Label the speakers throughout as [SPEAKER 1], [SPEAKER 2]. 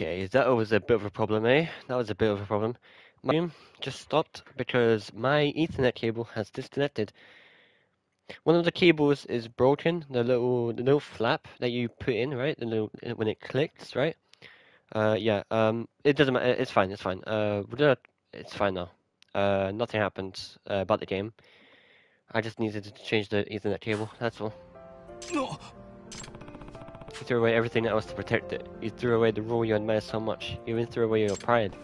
[SPEAKER 1] Okay, that was a bit of a problem, eh? That was a bit of a problem. My stream just stopped because my Ethernet cable has disconnected. One of the cables is broken. The little, the little flap that you put in, right? The little when it clicks, right? Uh, yeah. Um, it doesn't matter. It's fine. It's fine. Uh, it's fine now. Uh, nothing happened uh, about the game. I just needed to change the Ethernet cable. That's all.
[SPEAKER 2] No.
[SPEAKER 1] He threw away everything else to protect it. You threw away the rule you admired so much. You even threw away your pride.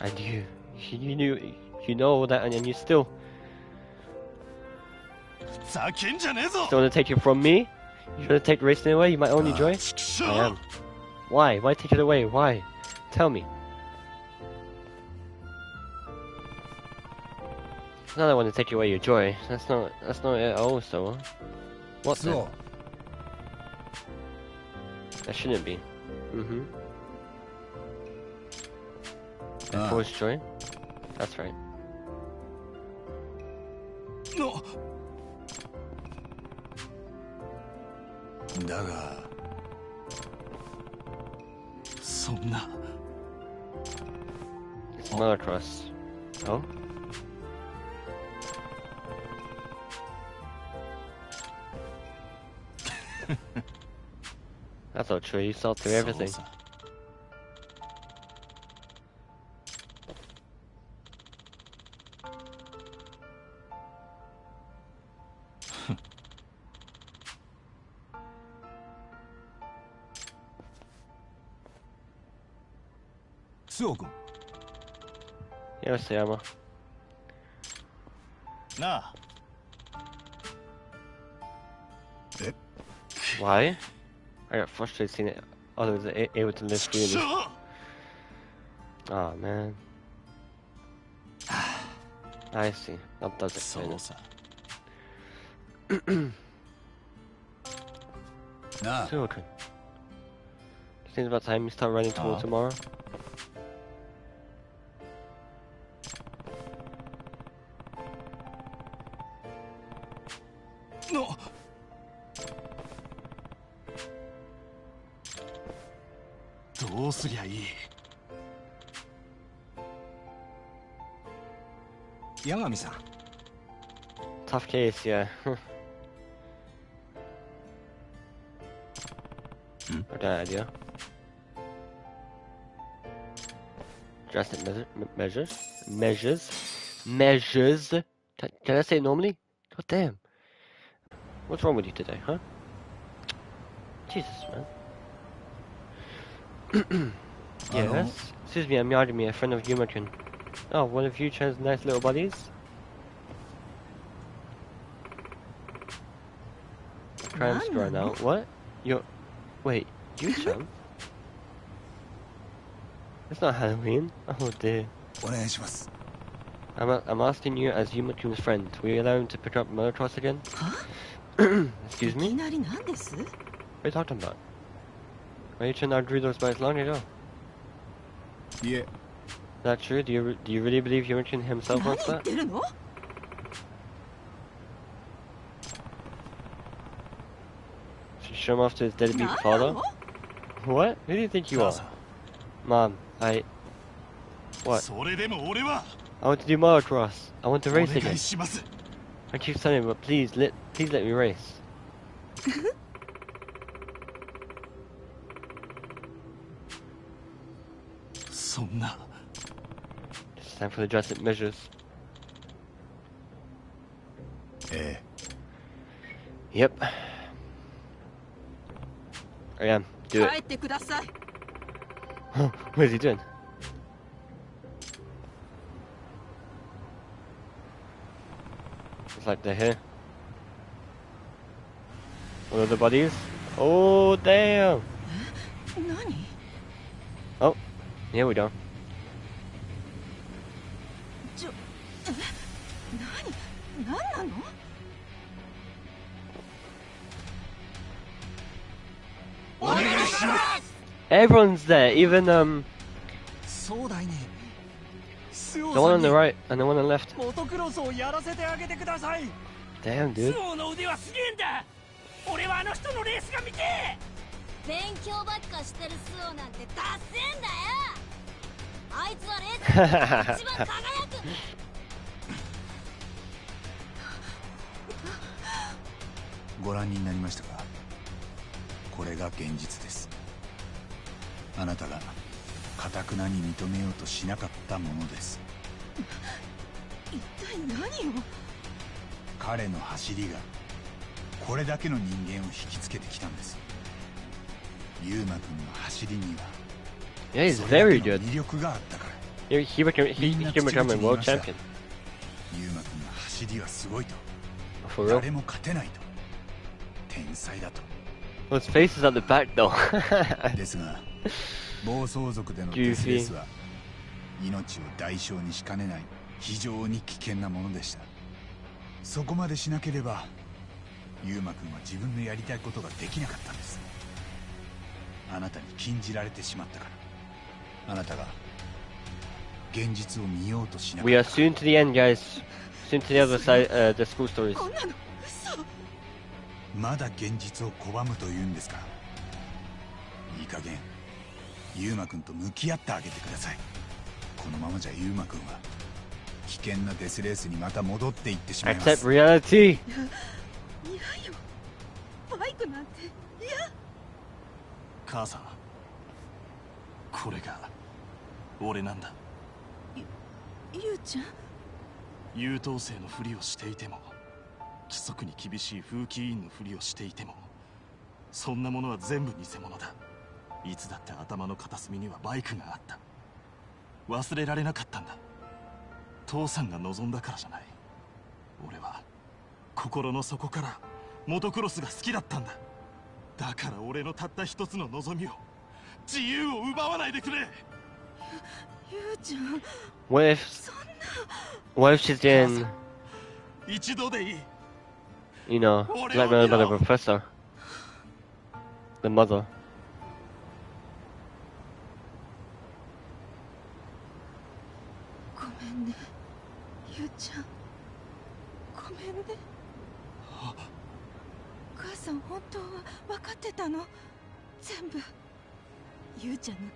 [SPEAKER 1] and you, you knew, you know all that, and, and you still. Still wanna take it from me? You wanna take racing away? You my only joy? I am. Why? Why take it away? Why? Tell me. It's not that I want to take away your joy. That's not. That's not it also. What then?
[SPEAKER 3] そう
[SPEAKER 1] That shouldn't be. Mm-hmm.
[SPEAKER 3] Ah.
[SPEAKER 1] Forced joy? That's right.
[SPEAKER 2] の
[SPEAKER 3] だが
[SPEAKER 2] そんな
[SPEAKER 1] It's motocross. Oh? That's not true, you saw through everything.
[SPEAKER 3] Souls. everything.
[SPEAKER 1] Yes, Yama.
[SPEAKER 2] Nah.
[SPEAKER 1] Why? I got frustrated seeing it others able to live freely. Oh man. I see. That does explain it.
[SPEAKER 2] nah.
[SPEAKER 3] Two okay.
[SPEAKER 1] Just Seems about time you start running towards
[SPEAKER 2] uh.
[SPEAKER 1] tomorrow.
[SPEAKER 2] No. どうすりゃいい
[SPEAKER 3] 八神さん
[SPEAKER 1] Tough case, yeah.
[SPEAKER 3] Hmm?
[SPEAKER 1] Okay, idea. Drastic measure, me- measures, measures, measures. Can, can I say it normally? God damn. What's wrong with you today, huh? Jesus, man. yes. Excuse me, I'm Yardimir, a friend of Yumakin. Oh, one of you chose nice little buddies? Crime score now. What? You're... Wait, Yuchan? it's not Halloween. Oh dear. I'm, a, I'm asking you as Yumakun's friend. Will you allow him to pick up Motocross again? Excuse me? What are you talking about? Are you trying to Druidos by
[SPEAKER 3] his long
[SPEAKER 1] ago? Yeah. Not true? Do you do you really believe Yorinchin himself wants that? Should show him off to his deadbeat father? What? Who do you think you are? Mom, I... What? I want to do motocross. I want to race again. I keep telling him, but please let, please let me race.
[SPEAKER 2] そんな
[SPEAKER 1] It's time for the drastic measures.
[SPEAKER 3] え
[SPEAKER 1] Yep. I am. Do
[SPEAKER 4] 帰
[SPEAKER 1] it.
[SPEAKER 4] ってください
[SPEAKER 1] what is he doing? It's like they're here. One of the buddies. Oh damn! Yeah, we
[SPEAKER 4] don't.
[SPEAKER 1] Everyone's there, even um the one on the right and the one on the left. Damn dude.
[SPEAKER 5] あい腕はレースが見てえ
[SPEAKER 4] 勉強ばっかしてるスオなんてダッセんだよ。あいつは0.5が一番輝く。
[SPEAKER 3] ご覧になりましたか？これが現実です。あなたがかたくなに認めようとしなかったものです。
[SPEAKER 4] 一体何を？
[SPEAKER 3] 彼の走りがこれだけの人間を引きつけてきたんです。ユーマ君の走りには
[SPEAKER 1] Yeah, he's very good. He, he, became, he, he can become a world champion. For real? Well, his face is at the back though.
[SPEAKER 3] ですが暴走族でのデスレースは命を代償にしかねない非常に危険なものでしたそこまでしなければユーマ君は自分のやりたいことができなかったんですあなたに禁じられてしまったからあなたが現実を見ようとしなか
[SPEAKER 1] we
[SPEAKER 3] っ
[SPEAKER 1] are
[SPEAKER 3] た
[SPEAKER 1] soon to the end, guys. Soon to the other side, uh, the school stories.
[SPEAKER 4] こんなの嘘。
[SPEAKER 3] まだ現実を拒むというんですか。いい加減ユーマ君と向き合ってあげてください。このままじゃユーマ君は危険なデスレースにまた戻っていってしまいま
[SPEAKER 1] Accept
[SPEAKER 3] す
[SPEAKER 1] reality.
[SPEAKER 4] 嫌よバイクなんて嫌。
[SPEAKER 2] 母さんこれが俺なんだ。
[SPEAKER 4] ゆうちゃん？
[SPEAKER 2] 優等生のふりをしていても規則に厳しい風紀委員のふりをしていてもそんなものは全部偽物だ。いつだって頭の片隅にはバイクがあった。忘れられなかったんだ。父さんが望んだからじゃない。俺は心の底からモトクロスが好きだったんだ。だから俺のたった一つの望みを自由を奪わないでくれ
[SPEAKER 4] ゆうちゃん
[SPEAKER 1] What if,
[SPEAKER 4] そんな
[SPEAKER 1] what if she's in,
[SPEAKER 2] 一度でいい
[SPEAKER 1] you know,
[SPEAKER 2] What
[SPEAKER 1] like
[SPEAKER 2] do you
[SPEAKER 1] the, the
[SPEAKER 2] know?
[SPEAKER 1] professor, the mother?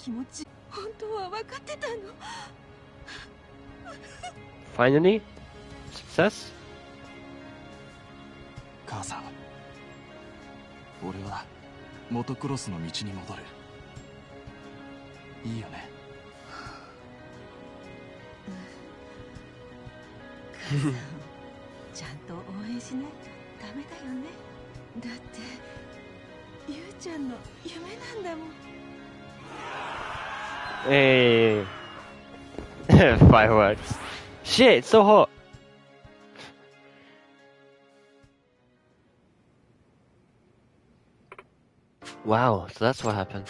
[SPEAKER 4] 気持ち本当は分かってたの。
[SPEAKER 1] Finally, success?
[SPEAKER 2] 母さん。俺はモトクロスの道に戻る。いいよね。
[SPEAKER 4] 母さんちゃんと応援しないとダメだよね。だってゆうちゃんの夢なんだもん
[SPEAKER 1] Hey, fireworks. Shit, it's so hot. Wow, so that's what happened.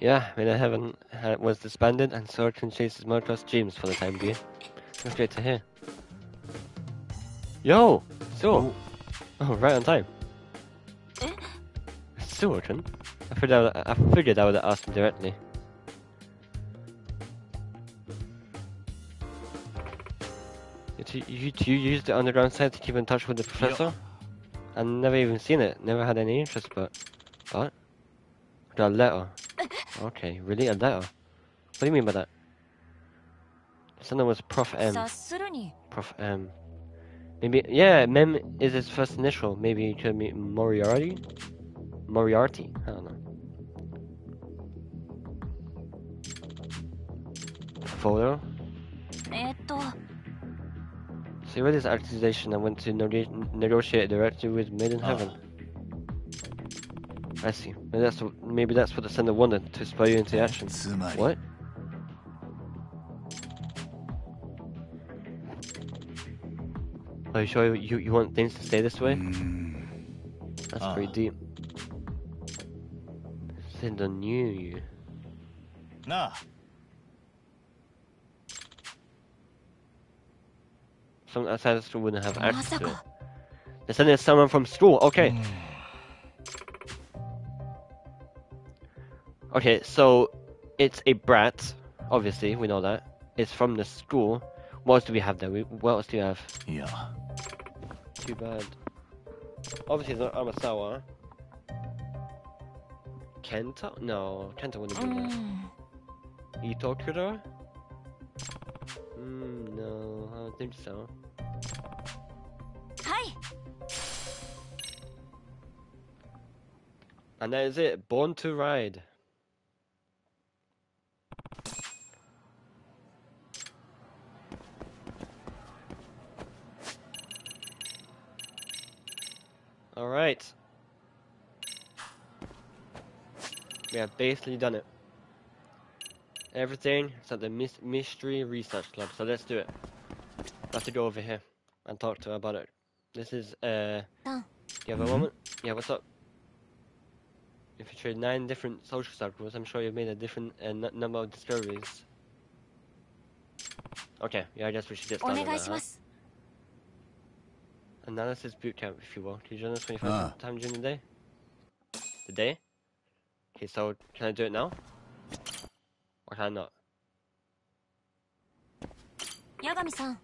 [SPEAKER 1] Yeah, Midnight Heaven uh, was disbanded and Sword can chase his motocross dreams for the time being. That's great to hear. Yo! So, oh, right on time.
[SPEAKER 4] Eh?
[SPEAKER 1] Swordton? I figured I, would, I figured I would have asked him directly. You, you used the underground site to keep in touch with the professor? Yep. I never even seen it. Never had any interest, but... But? A letter. Okay, really? A letter? What do you mean by that? His name was Prof M. Prof M. Maybe, yeah, Mem is his first initial. Maybe it could be Moriarty? Moriarty? I don't know. Photo? So he read this accusation and went to negotiate directly with Maiden
[SPEAKER 2] ah.
[SPEAKER 1] Heaven. I see. Maybe that's what, maybe that's what the sender wanted to spur you into action. What? Are you sure you, you want things to stay this way?
[SPEAKER 3] Mm.
[SPEAKER 1] That's
[SPEAKER 2] uh.
[SPEAKER 1] pretty deep. Sender knew you. Nah, Some school wouldn't have access to it. They sent someone from school. Okay. Okay, so it's a brat. Obviously, we know that. It's from the school. What else do we have there? What else do you have?
[SPEAKER 2] Yeah.
[SPEAKER 1] Too bad. Obviously, it's not Amasawa. Kenta? No, Kenta wouldn't do mm.
[SPEAKER 5] there.
[SPEAKER 1] Itokura? Mm, no, I don't think so.
[SPEAKER 5] Hi.
[SPEAKER 1] And that is it. Born to Ride. Alright. We have basically done it everything. It's at the My Mystery Research Club. So let's do it. I have to go over here and talk to her about it. This is, uh...
[SPEAKER 5] Oh.
[SPEAKER 1] You have a moment? Yeah, what's up? If you trade nine different social circles, I'm sure you've made a different uh, number of discoveries. Okay, yeah, I guess we should get started now, huh? Analysis bootcamp, if you will. Can you join us 25
[SPEAKER 3] ah.
[SPEAKER 1] times during the day? The day? Okay, so can I do it now? Or can I not?
[SPEAKER 5] 八神さん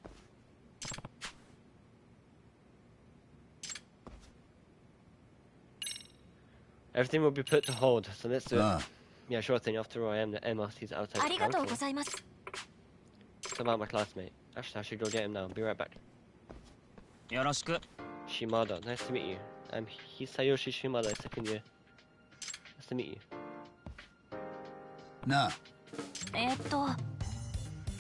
[SPEAKER 1] Everything will be put to hold, so let's do it.
[SPEAKER 3] ああ
[SPEAKER 1] Yeah, sure thing. After all, I am the MRC's outside
[SPEAKER 5] ありがとうご
[SPEAKER 1] counsel.
[SPEAKER 5] ざいます
[SPEAKER 1] It's about my classmate. Actually, I should go get him now. Be right back.
[SPEAKER 6] よろしく
[SPEAKER 1] Shimada, nice to meet you. I'm Hisayoshi Shimada, second year. Nice to meet you.
[SPEAKER 3] なあ
[SPEAKER 5] えー、っと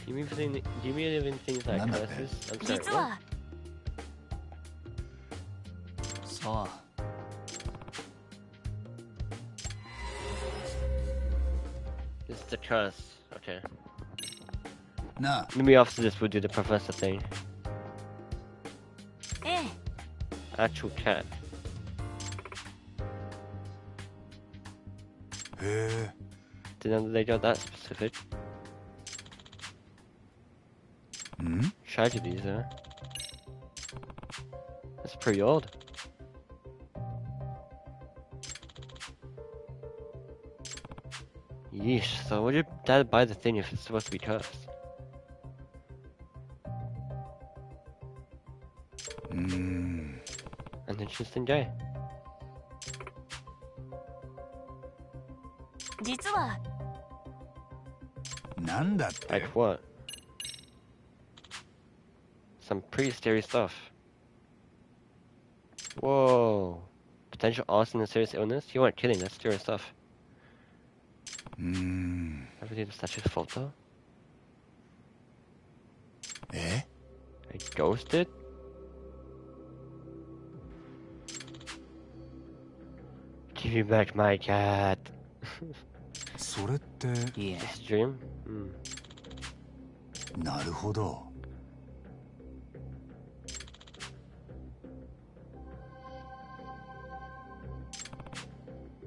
[SPEAKER 1] Do you believe in, do you believe in things like
[SPEAKER 3] なんだって
[SPEAKER 1] curses? I'm sorry.
[SPEAKER 5] 実
[SPEAKER 1] what?
[SPEAKER 5] は
[SPEAKER 6] さあ
[SPEAKER 1] This is the curse. Okay.
[SPEAKER 3] なあ
[SPEAKER 1] Maybe after this we'll do the professor thing.
[SPEAKER 5] ええ
[SPEAKER 1] Actual cat.
[SPEAKER 3] へえ
[SPEAKER 1] Didn't they got that Pacific.
[SPEAKER 3] Mm -hmm.
[SPEAKER 1] Tragedies, huh? That's pretty old. Yeesh, so would your dad buy the thing if it's supposed to be cursed?
[SPEAKER 3] Mm.
[SPEAKER 1] An interesting guy.
[SPEAKER 5] 実は
[SPEAKER 3] なんだって
[SPEAKER 1] Like what? Some pretty scary stuff. Whoa. Potential arson and serious illness? You weren't kidding, that's serious stuff.
[SPEAKER 3] うーん
[SPEAKER 1] Everything the statue's photo?
[SPEAKER 3] え
[SPEAKER 1] Like ghosted? Give me back my cat.
[SPEAKER 3] それって
[SPEAKER 6] いえ
[SPEAKER 1] This dream? Hmm.
[SPEAKER 3] なるほど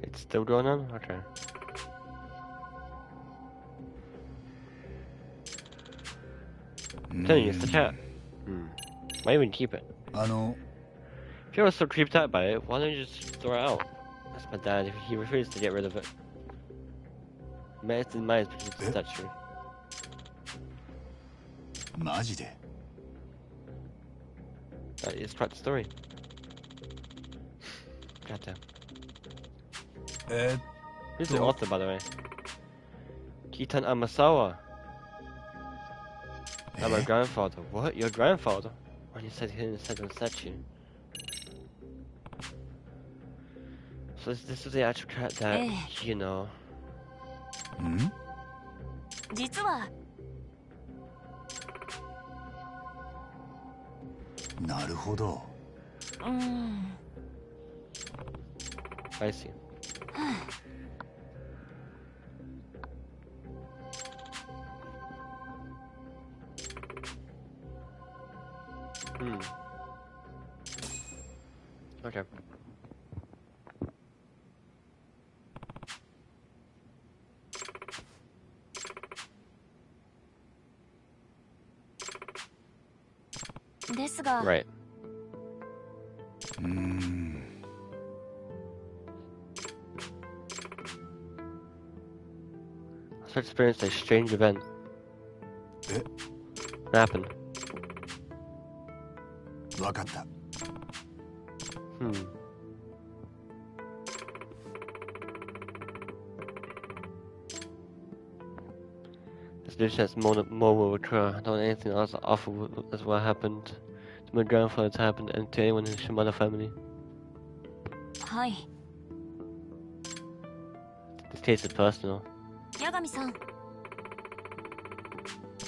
[SPEAKER 1] It's still going on? Okay. I'm telling you, it's the cat. Hmm. Why even keep it?
[SPEAKER 3] あの
[SPEAKER 1] If you were so creeped out by it, why don't you just throw it out? That's my dad. If he refused to get rid of it. might as
[SPEAKER 3] might
[SPEAKER 1] as
[SPEAKER 3] well just touch
[SPEAKER 1] That is quite the story. Goddamn. Who's the author, by the way? Kita Amasawa. I'm grandfather. What? Your grandfather? When you said he said on statue. So this, this is the actual cat that,
[SPEAKER 5] eh.
[SPEAKER 1] you know.
[SPEAKER 3] ん
[SPEAKER 5] 実は。
[SPEAKER 3] なるほど。
[SPEAKER 5] うーん
[SPEAKER 1] I see.
[SPEAKER 5] か
[SPEAKER 1] right mm. I experienced a strange event
[SPEAKER 3] eh?
[SPEAKER 1] what happened
[SPEAKER 3] that
[SPEAKER 1] hmm This dish has more, more will occur. I don't anything else awful as what happened. My grandfather's happened and to anyone in the Shimada family.
[SPEAKER 5] Hi.
[SPEAKER 1] This case is personal.
[SPEAKER 5] Yagami-san.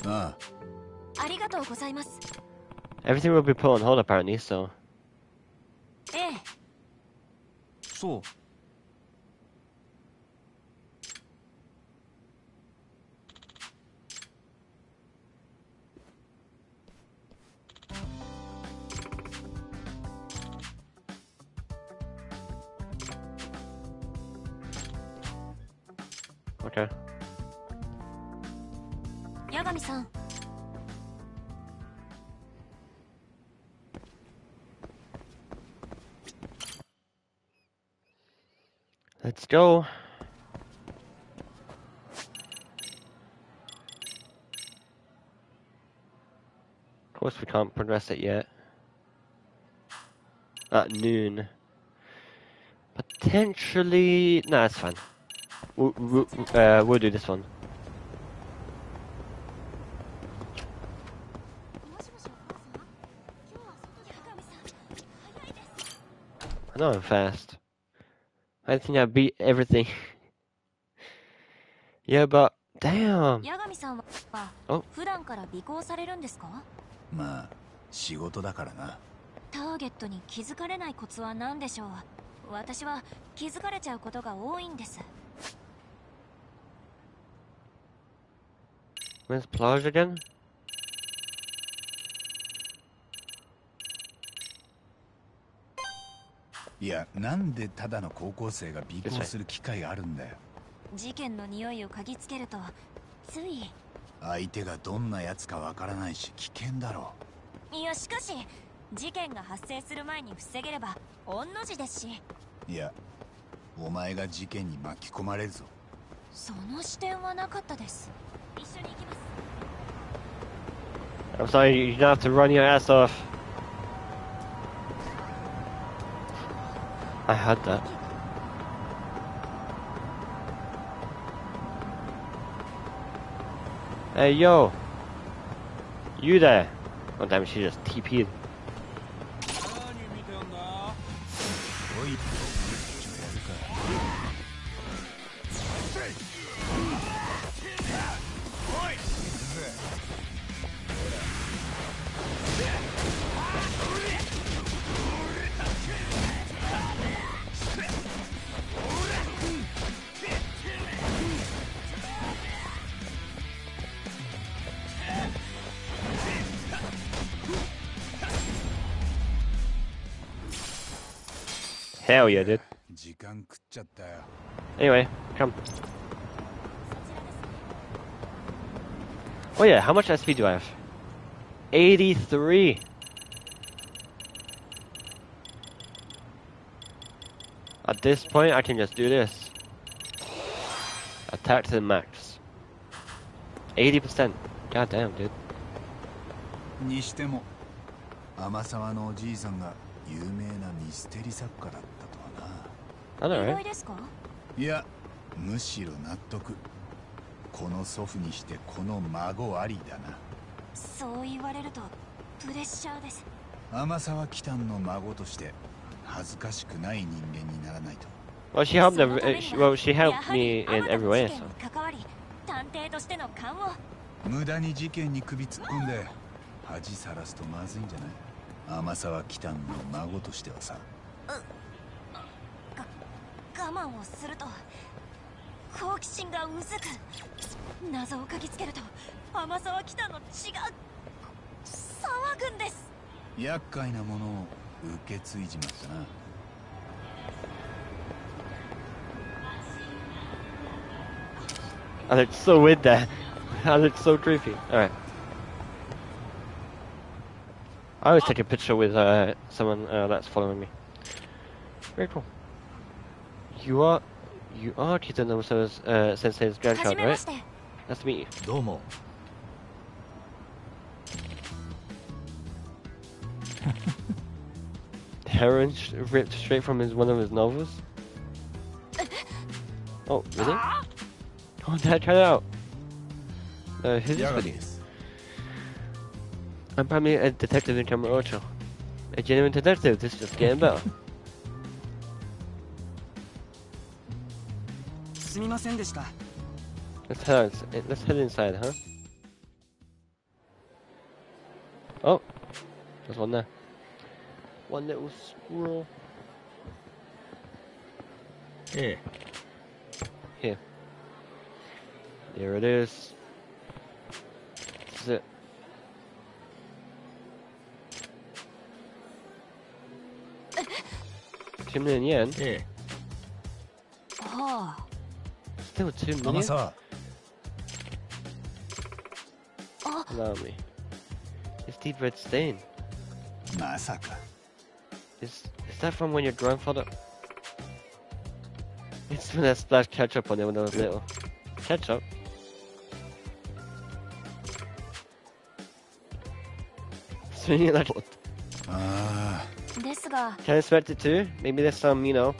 [SPEAKER 5] Ah. Arigatou gozaimasu.
[SPEAKER 1] Everything will be put on hold apparently, so.
[SPEAKER 5] Eh.
[SPEAKER 1] So. go. Of course we can't progress it yet. At noon. Potentially... No, that's fine. We'll, we'll, uh, we'll do this one. I know I'm fast. I think I beat everything. yeah, but damn.
[SPEAKER 5] 八神さんは
[SPEAKER 1] お
[SPEAKER 5] 普段から尾行されるんですか？
[SPEAKER 3] まあ仕事だからな
[SPEAKER 5] ターゲットに気づかれないコツは何でしょう？私は気づかれちゃうことが多いんです
[SPEAKER 1] Where's Plage again?
[SPEAKER 3] いやなんでただの高校生が尾行する機会があるんだよ。
[SPEAKER 5] 事件の匂いを嗅ぎつけるとつい。
[SPEAKER 3] 相手がどんなやつかわからないし危険だろ
[SPEAKER 5] いやしかし事件が発生する前に防げれば御の字ですし。
[SPEAKER 3] いやお前が事件に巻き込まれるぞ。
[SPEAKER 5] その視点はなかったです。一緒に行きます。
[SPEAKER 1] I'm sorry, you don't have to run your ass off. I had that. Hey, yo! You there! Oh, damn, she just TP'd. yeah, dude.
[SPEAKER 3] 時間食っちゃったよ
[SPEAKER 1] Anyway, come. Oh yeah, how much SP do I have? 83! At this point, I can just do this. Attack to the max. 80%. God damn, dude.
[SPEAKER 3] にしても天沢のおじいさんが有名なミステリ作家だったとはな
[SPEAKER 1] I know,
[SPEAKER 5] 意
[SPEAKER 1] right?
[SPEAKER 5] 外ですか
[SPEAKER 3] いやむしろ納得。この祖父にしてこの孫ありだな。
[SPEAKER 5] そう言われるとプレッシャーです。
[SPEAKER 3] 天沢喜多の孫として恥ずかしくない人間にならないと。
[SPEAKER 1] Well, she helped every, uh, well, she
[SPEAKER 5] や
[SPEAKER 1] helped
[SPEAKER 5] はり
[SPEAKER 1] me in
[SPEAKER 5] 天
[SPEAKER 1] every
[SPEAKER 5] 野
[SPEAKER 1] way,
[SPEAKER 5] 事件
[SPEAKER 1] so.
[SPEAKER 5] に関わり探偵としての勘を。
[SPEAKER 3] 無駄に事件に首突っ込んで恥さらすとまずいんじゃない？天沢喜多の孫としてはさ
[SPEAKER 5] 我慢をすると好奇心がうずく謎を嗅ぎつけると天沢北の血が騒ぐんです
[SPEAKER 3] 厄介なものを受け継いじまったな
[SPEAKER 1] I looked so weird there. I looked so creepy. Alright. I always take a picture with uh, someone uh, that's following me. Very cool. You are, you are Kizunami uh, Sensei's grandchild, right? That's me. Domo. you. Heron ripped straight from his one of his novels. Oh, really? Oh, that out. Uh, here's this. I'm probably a detective in Kamurocho. A genuine detective, this is just getting better.
[SPEAKER 6] すみませんでした
[SPEAKER 1] Let's head, outs- let's head inside, huh? Oh, there's one there. One little squirrel.
[SPEAKER 3] え
[SPEAKER 1] Here. There it is. This is it. Two million yen?
[SPEAKER 3] ええ
[SPEAKER 5] はあ
[SPEAKER 1] still two
[SPEAKER 3] minutes. Oh.
[SPEAKER 1] Allow me. It's deep red stain.
[SPEAKER 3] Masaka.
[SPEAKER 1] Is is that from when your grandfather? It's when I splashed ketchup on him when I was little. Ketchup. Swinging
[SPEAKER 5] that one. Uh.
[SPEAKER 1] Can I sweat it too? Maybe there's some, you know,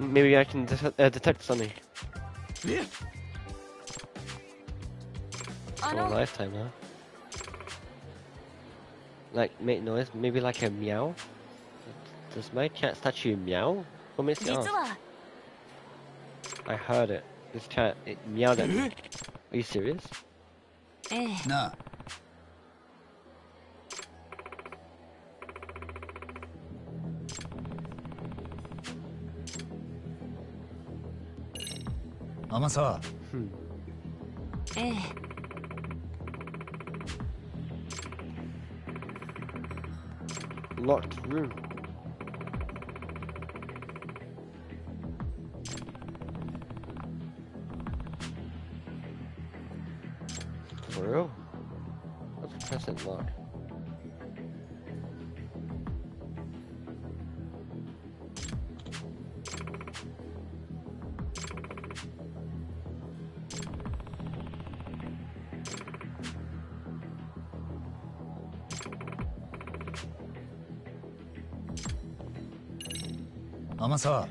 [SPEAKER 1] maybe I can de uh, detect something.
[SPEAKER 5] Yeah.
[SPEAKER 1] For
[SPEAKER 5] a
[SPEAKER 1] lifetime, huh? Like, make noise, maybe like a meow? Does my cat statue meow? What makes it
[SPEAKER 5] ask?
[SPEAKER 1] I heard it. This cat, it meowed at me. Are you serious?
[SPEAKER 5] No.
[SPEAKER 3] あなあ天沢
[SPEAKER 1] Hmm.
[SPEAKER 5] ええ
[SPEAKER 1] Locked room. For real? Let's press it lock. さ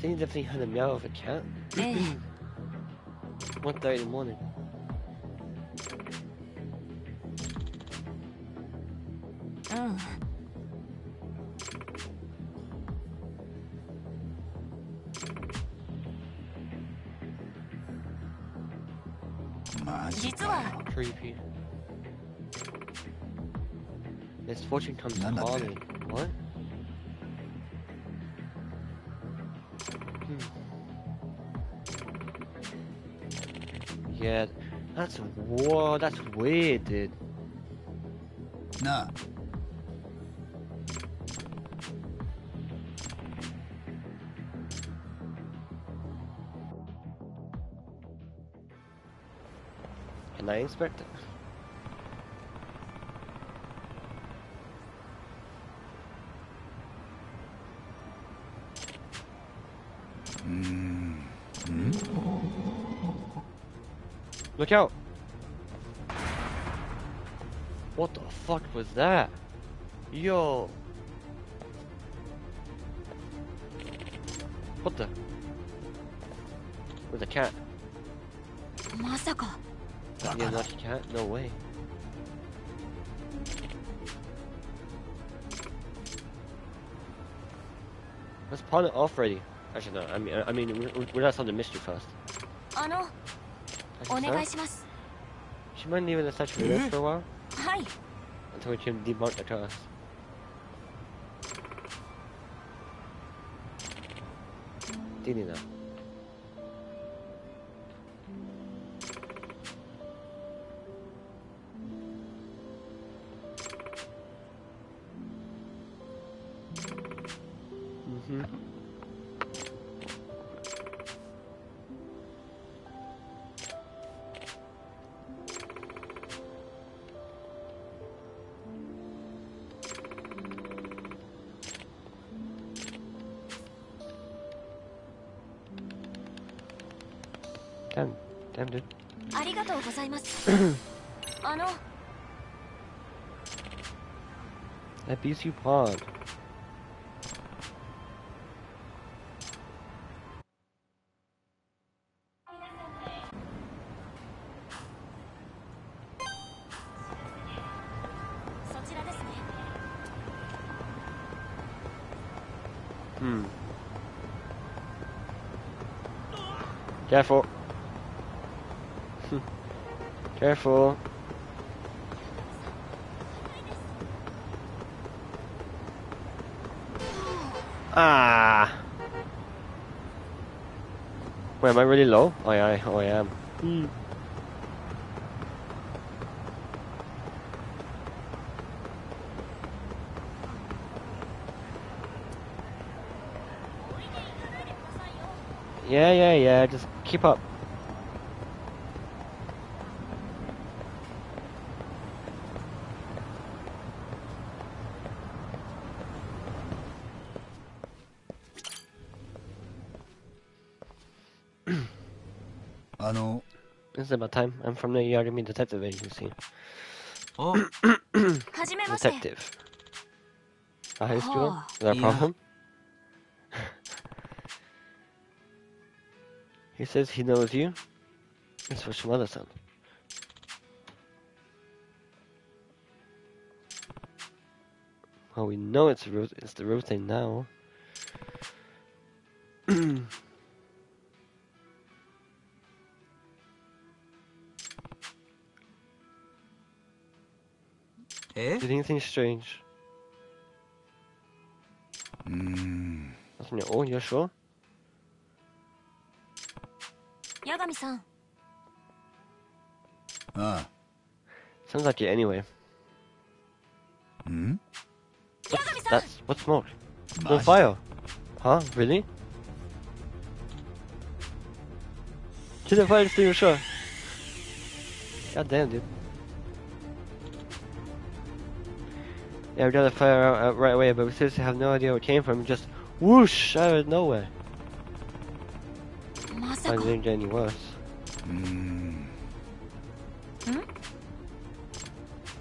[SPEAKER 1] Cindy definitely had a meow of a cat. 1.30 in the morning.
[SPEAKER 5] Oh.
[SPEAKER 1] Creepy. Misfortune comes calling. Whoa, that's weird, dude.
[SPEAKER 3] Nah.
[SPEAKER 1] Can I inspect it? Hmm. Look out! What the fuck was that? Yo. What the? With a cat. Masako.
[SPEAKER 3] Yeah,
[SPEAKER 1] not a cat? No way. Let's pawn it off already. Actually, no. I mean, I mean, we're not on the mystery first. Actually, she might leave it in the saturator for a while.
[SPEAKER 5] はい
[SPEAKER 1] until we can debunk the curse. Didn't know. BC Pod. Hmm. Careful. Careful. Ah. Wait, am I really low? Oh yeah, oh I am. Hmm. Yeah, yeah, yeah, just keep up. あの、This is about time. I'm from the Yagami Detective Agency.
[SPEAKER 6] Oh.
[SPEAKER 5] おはじめまして。
[SPEAKER 1] Detective. Ah, hi, Stuart.
[SPEAKER 5] Oh.
[SPEAKER 1] Is that a problem? he says he knows you. It's for Shimada-san. Well, we know it's Ro- it's the Rose now. Did anything strange? Mm. Oh, you're sure?
[SPEAKER 5] Yagami-san.
[SPEAKER 3] Ah.
[SPEAKER 1] Sounds like it anyway.
[SPEAKER 3] Hmm? What's,
[SPEAKER 1] that's, what smoke? No fire. Huh? Really? Did the fire extinguisher? God damn, dude. Yeah, we got the fire out, right away, but we seriously have no idea where it came from. Just whoosh out of nowhere. I didn't get any worse.
[SPEAKER 3] Hmm? hmm?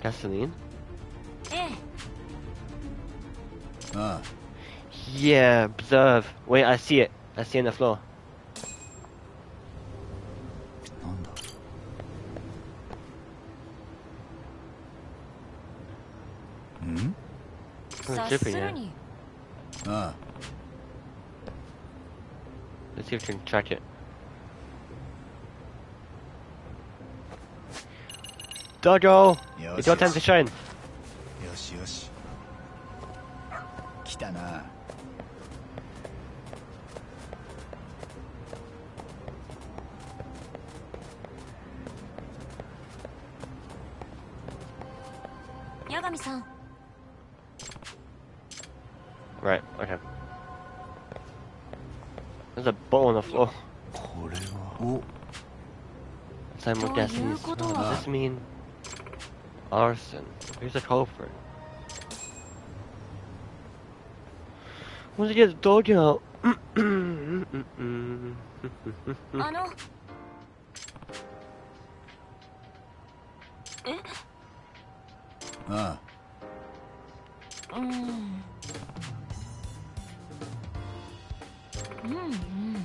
[SPEAKER 1] Gasoline?
[SPEAKER 5] Eh.
[SPEAKER 3] Ah.
[SPEAKER 1] Yeah, observe. Wait, I see it. I see it on the floor. shipping
[SPEAKER 5] now.
[SPEAKER 3] Ah.
[SPEAKER 1] Let's see if we can track it. Dojo! It's your time to shine! Yoshi,
[SPEAKER 5] Yoshi. Kita
[SPEAKER 1] na.
[SPEAKER 5] simultaneous.
[SPEAKER 1] Does this mean arson? Here's a culprit. What did the dojo.
[SPEAKER 5] Ano? Ah. Mm. Mm,
[SPEAKER 3] mm.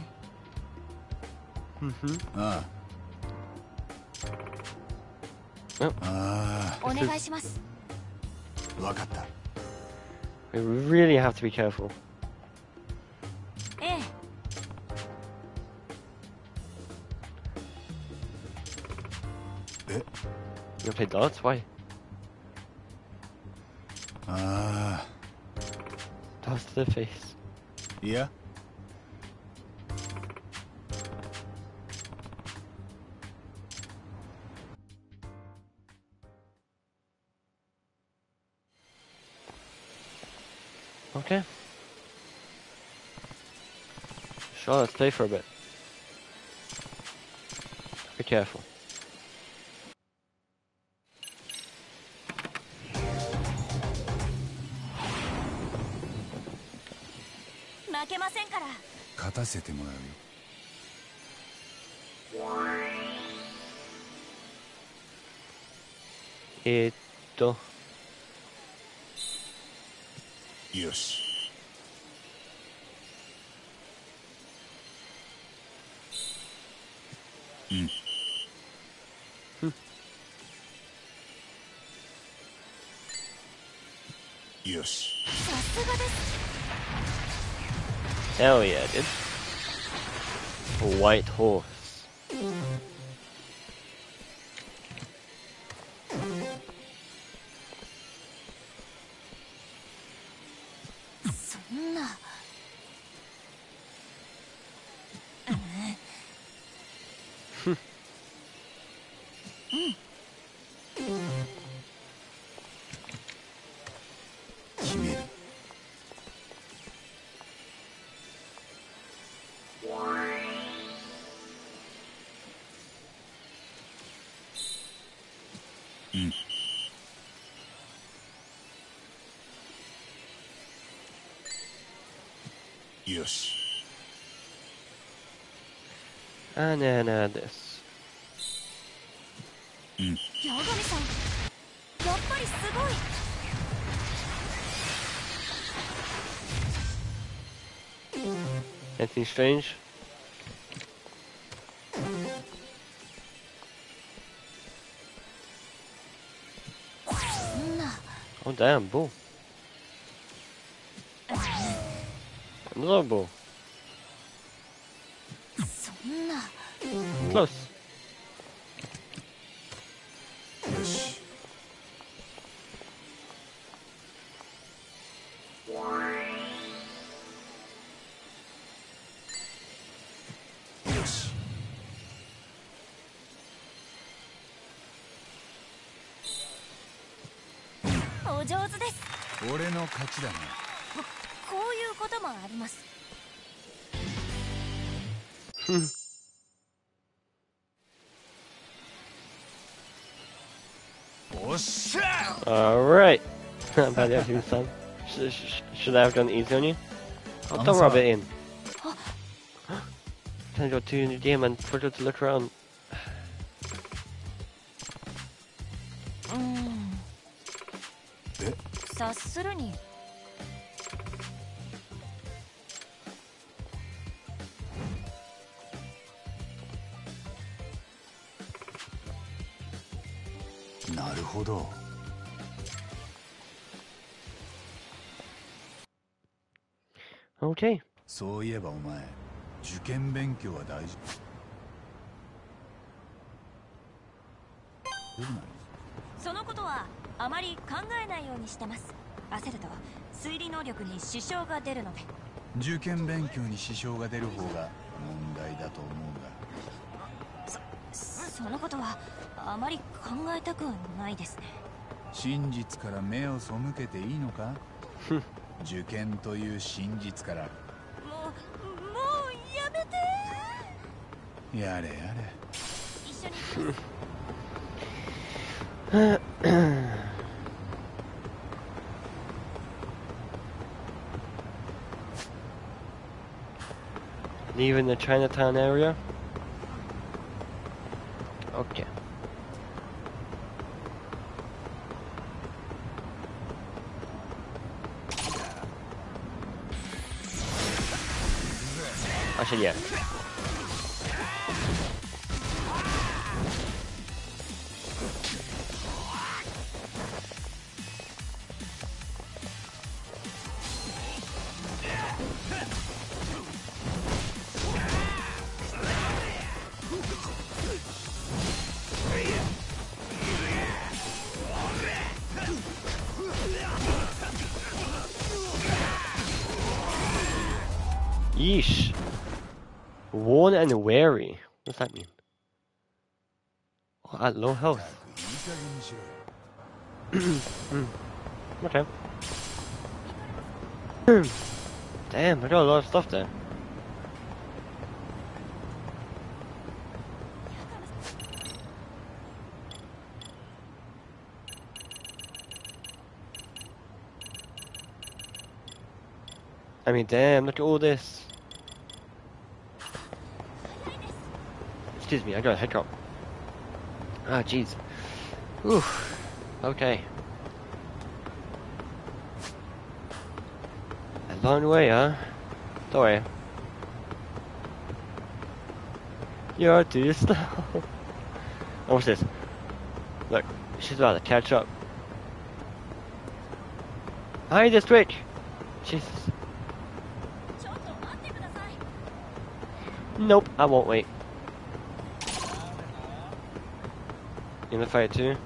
[SPEAKER 3] Mm-hmm. Ah. Oh. Uh,
[SPEAKER 1] we really have to be careful.
[SPEAKER 5] Eh.
[SPEAKER 3] Eh?
[SPEAKER 1] You wanna play darts? Why?
[SPEAKER 3] Ah. Uh,
[SPEAKER 1] darts to the face. Yeah? Play for a bit. Be careful.
[SPEAKER 5] 負けませんから
[SPEAKER 3] 勝たせてもらう
[SPEAKER 1] えーっと、
[SPEAKER 3] よよし
[SPEAKER 5] Hmm. Yes.
[SPEAKER 1] Hell yeah, dude. White horse.
[SPEAKER 3] よし
[SPEAKER 1] And then uh, this.
[SPEAKER 5] 八神さんやっぱりすごい
[SPEAKER 1] Anything strange? damn, bull. Another bull. Close.
[SPEAKER 3] の勝ちだな
[SPEAKER 5] こういうこともあります
[SPEAKER 3] おっしゃ
[SPEAKER 1] Alright. Bad afternoon, son. Sh- sh- should I have done easy on you? Oh, don't rub it in. Time to go to the game and for you to look around.
[SPEAKER 5] するに。
[SPEAKER 3] なるほど。
[SPEAKER 1] Okay.
[SPEAKER 3] そういえばお前受験勉強は大事。
[SPEAKER 5] そのことはあまり考えないようにしてます能力に支障が出るので。
[SPEAKER 3] 受験勉強に支障が出る方が問題だと思うが
[SPEAKER 5] そのことはあまり考えたくはないですね。
[SPEAKER 3] 真実から目を背けていいのか？受験という真実から。
[SPEAKER 5] もうもうやめて！
[SPEAKER 3] やれやれ。
[SPEAKER 5] 一緒に
[SPEAKER 1] Leaving the Chinatown area. Okay. Actually, yeah. at low health.
[SPEAKER 3] mm.
[SPEAKER 1] Okay. Damn, I got a lot of stuff there. I mean, damn, look at all this. Excuse me, I got a hiccup. Ah, oh, jeez. Ooh. Okay. A long way, huh? Don't worry. You're too slow. oh, this? Look, she's about to catch up. Hide this twitch! Jesus. Nope, I won't wait. in the fight too.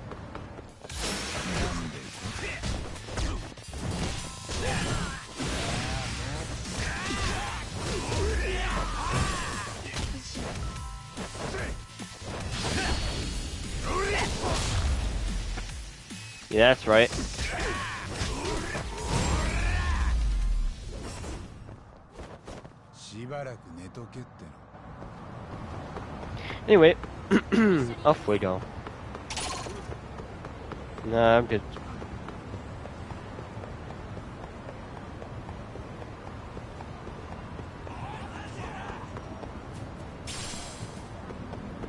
[SPEAKER 1] Yeah, that's right. Anyway, off we go. Nah, I'm good.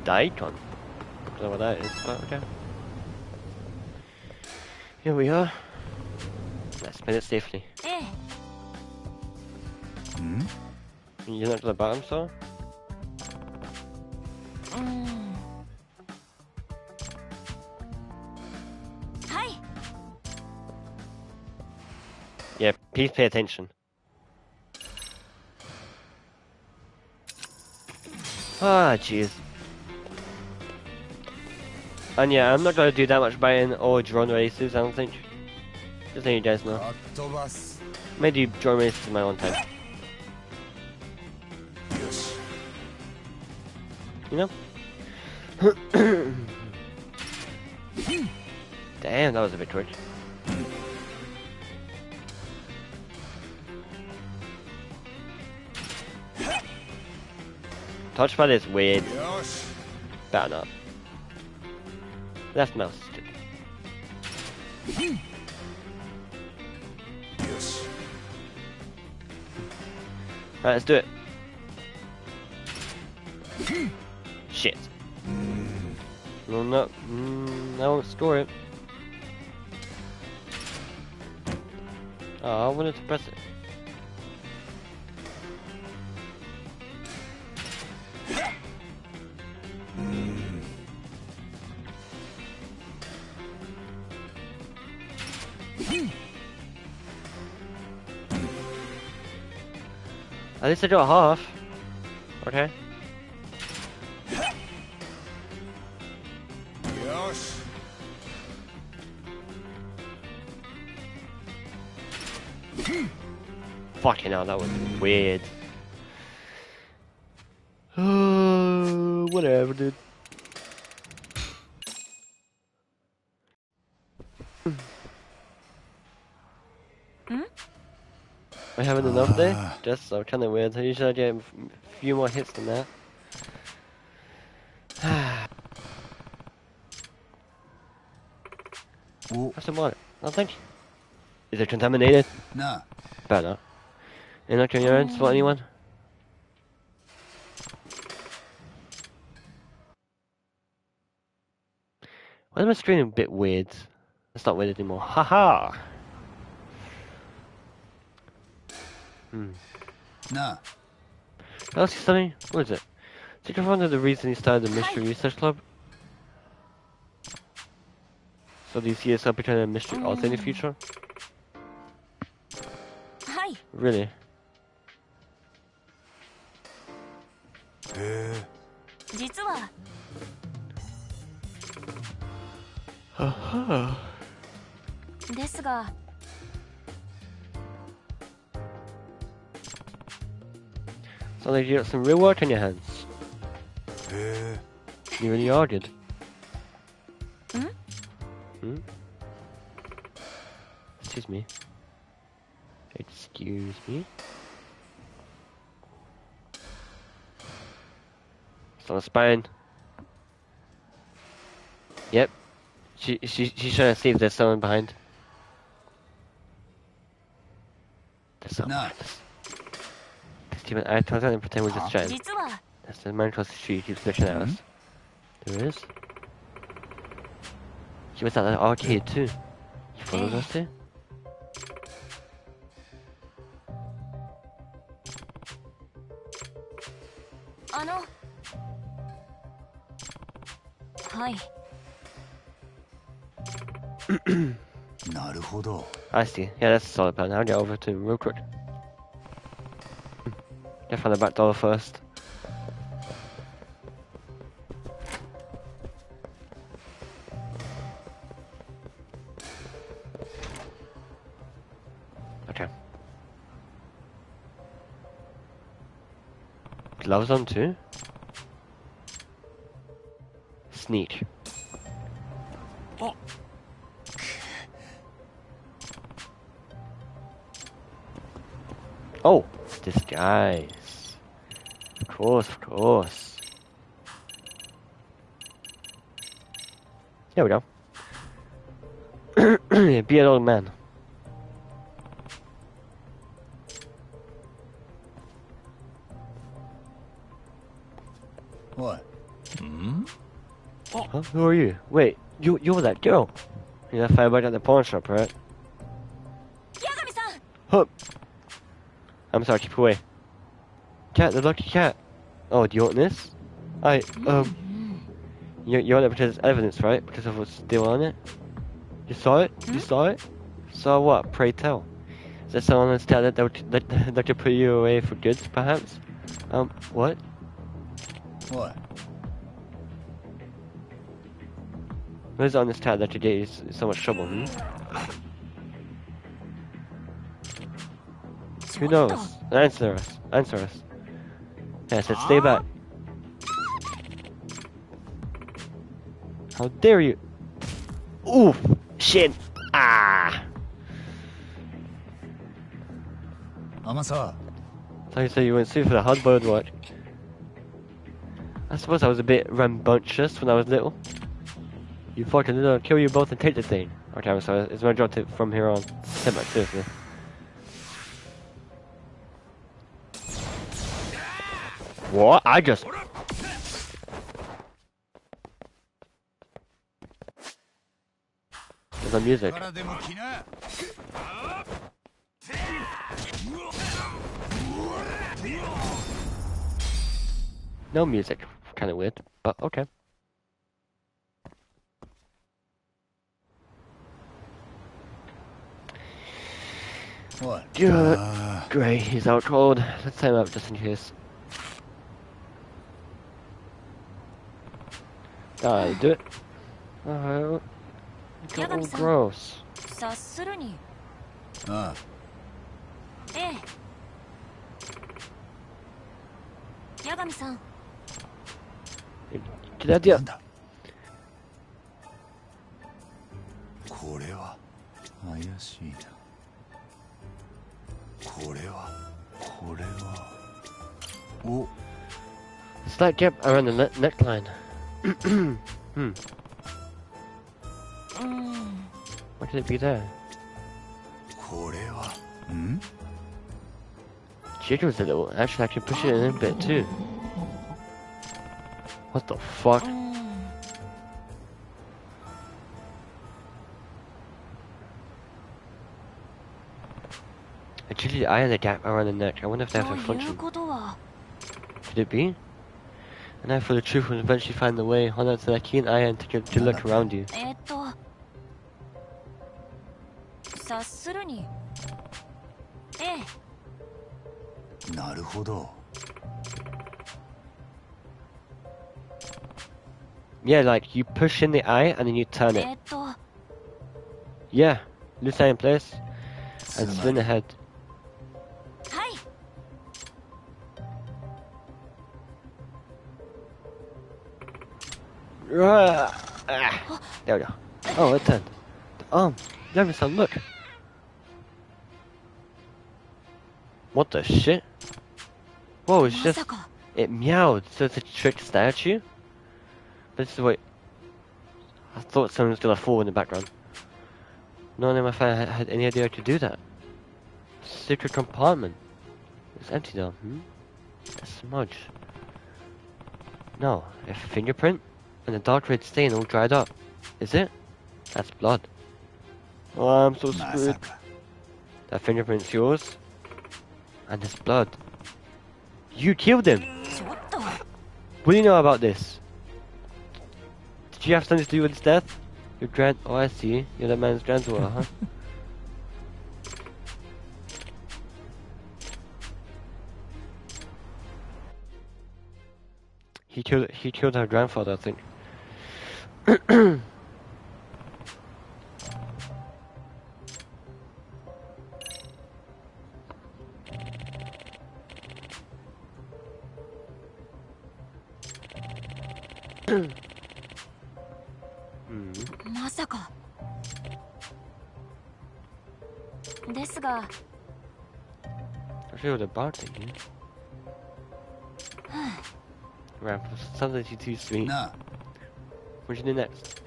[SPEAKER 1] Daikon. Don't know what that is, but okay. Here we are. Let's spin it safely.
[SPEAKER 5] ええ
[SPEAKER 3] Hmm?
[SPEAKER 1] You're not to the bottom, so? Please pay attention. Ah, jeez. And yeah, I'm not gonna do that much buying or drone races, I don't think. Just letting you guys know. Maybe drone races in my own time.
[SPEAKER 3] Yes.
[SPEAKER 1] You know? Damn, that was a bit quick. touched by this
[SPEAKER 3] weird... Yes.
[SPEAKER 1] Better not. Left mouse stick.
[SPEAKER 3] Hmm. Yes.
[SPEAKER 1] Alright, let's do it. Hmm. Shit. No, no, mm, I won't score it. Oh, I wanted to press it. Least I got half. Okay. Fucking hell, that was weird. Uh, whatever, dude. I haven't enough uh,
[SPEAKER 3] there.
[SPEAKER 1] Just so kind of weird. Usually I get a few more hits than that. Have some water. No, thank you. Is it contaminated?
[SPEAKER 3] No.
[SPEAKER 1] Better. You're not for anyone? Why am I screaming a bit weird? It's not weird anymore. Haha! -ha! Hmm. Nah. I'll. What is it? Did you find out the reason he started the Mystery Research Club? So do you see yourself becoming a mystery mm. author in the future?
[SPEAKER 5] Hi.
[SPEAKER 1] Really?
[SPEAKER 5] Uh. Uh -huh.
[SPEAKER 1] So now you got some real work on your hands.
[SPEAKER 3] Eh. Uh.
[SPEAKER 1] You really are good.
[SPEAKER 5] Hmm?
[SPEAKER 1] Hmm? Excuse me. Excuse me. It's on the spine. Yep. She, she, she's trying to see if there's someone behind. There's someone team and I Thousand and pretend we're just
[SPEAKER 5] uh-huh. giant.
[SPEAKER 1] That's the man across the street keeps looking at us. There is. He was at the arcade too. He follows us
[SPEAKER 3] too.
[SPEAKER 1] I see. Yeah, that's a solid plan. I'll get over to him real quick. Get find the back door first. Okay. Gloves on too. Sneak. Oh, disguise course, of course. There we go. Be an old man.
[SPEAKER 3] What? Hmm? Oh.
[SPEAKER 1] Huh? Who are you? Wait, you you're that girl. You're that firebug at the pawn shop, right? Huh. I'm sorry, keep away. Cat, the lucky cat. Oh, do you want this? I, um... You, you want it because it's evidence, right? Because of what's still on it? You saw it? You saw it? Saw what? Pray tell. Is that someone that's telling that, that, that, that could put you away for good, perhaps? Um, what?
[SPEAKER 3] What?
[SPEAKER 1] What is on this tab that could get you so much trouble, hmm? Who knows? Answer us. Answer us. Yeah, I said stay back. How dare you? Oof! Shit! Ah!
[SPEAKER 3] 天沢
[SPEAKER 1] So you say you went sue for the hard-boiled watch. I suppose I was a bit rambunctious when I was little. You fucking little, kill you both and take the thing. Okay, I'm sorry. It's my job to, from here on. Take back seriously. What? I just... The music. No music. Kind of weird, but okay.
[SPEAKER 3] What?
[SPEAKER 1] Good.
[SPEAKER 3] Uh...
[SPEAKER 1] Great, he's out cold. Let's time up just in case. Ah, you do it. Uh, got all
[SPEAKER 5] Yagami-san.
[SPEAKER 1] gross.
[SPEAKER 5] 察するに
[SPEAKER 3] あ
[SPEAKER 5] ええ八神さん
[SPEAKER 1] Good
[SPEAKER 3] あ
[SPEAKER 1] idea.
[SPEAKER 3] なんだこれは怪しいなこれはこれはお
[SPEAKER 1] Slight gap around the ne neckline. hmm. Why could it be there? Jiggles a little. Actually, I can push it in a bit too. What the fuck? Actually, the eye and the gap around the neck. I wonder if they have a function. Could it be? And eye for the truth will eventually find the way. Hold on to that keen eye and take a good look around you. Yeah, like you push in the eye and then you turn it. Yeah, loose eye in place and spin the head. Ah, there we go. Oh, it turned. Oh, um, Levinson, look. What the shit? Whoa, it's just... It meowed, so it's a trick statue? This is what... I thought someone was gonna fall in the background. None of my fans had any idea to do that. Secret compartment. It's empty though, hmm? A smudge. No, a fingerprint? and the dark red stain all dried up. Is it? That's blood. Oh, I'm so screwed. That fingerprint's yours. And there's blood. You killed him!
[SPEAKER 5] What, the...
[SPEAKER 1] what do you know about this? Did you have something to do with his death? Your grand- oh I see, you're that man's granddaughter, huh? He killed he killed her grandfather, I think. Hmm.
[SPEAKER 5] まさかですが
[SPEAKER 1] I feel the bar thing, Right, something too, too sweet.
[SPEAKER 3] なあ
[SPEAKER 1] what you do next?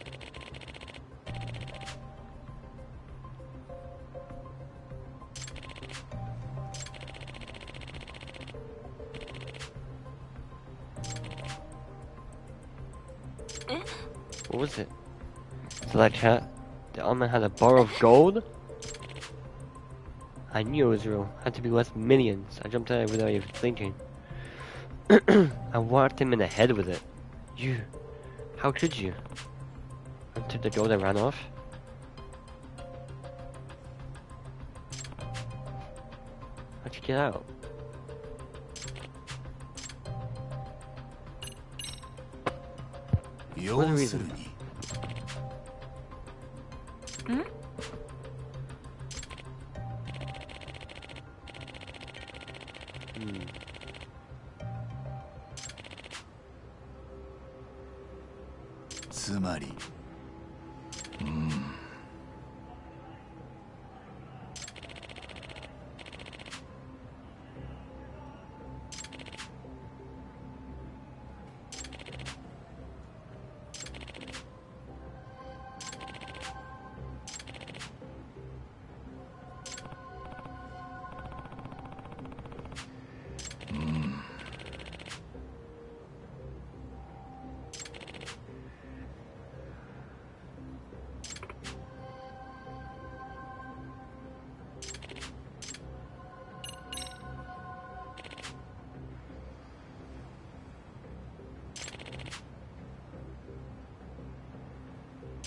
[SPEAKER 1] What was it? Select hat. The armor had a bar of gold? I knew it was real. Had to be worth millions. I jumped at it without even thinking. I whacked him in the head with it. You how could you? Took the gold and ran off. How'd you get out? What a
[SPEAKER 3] 要す
[SPEAKER 1] reason.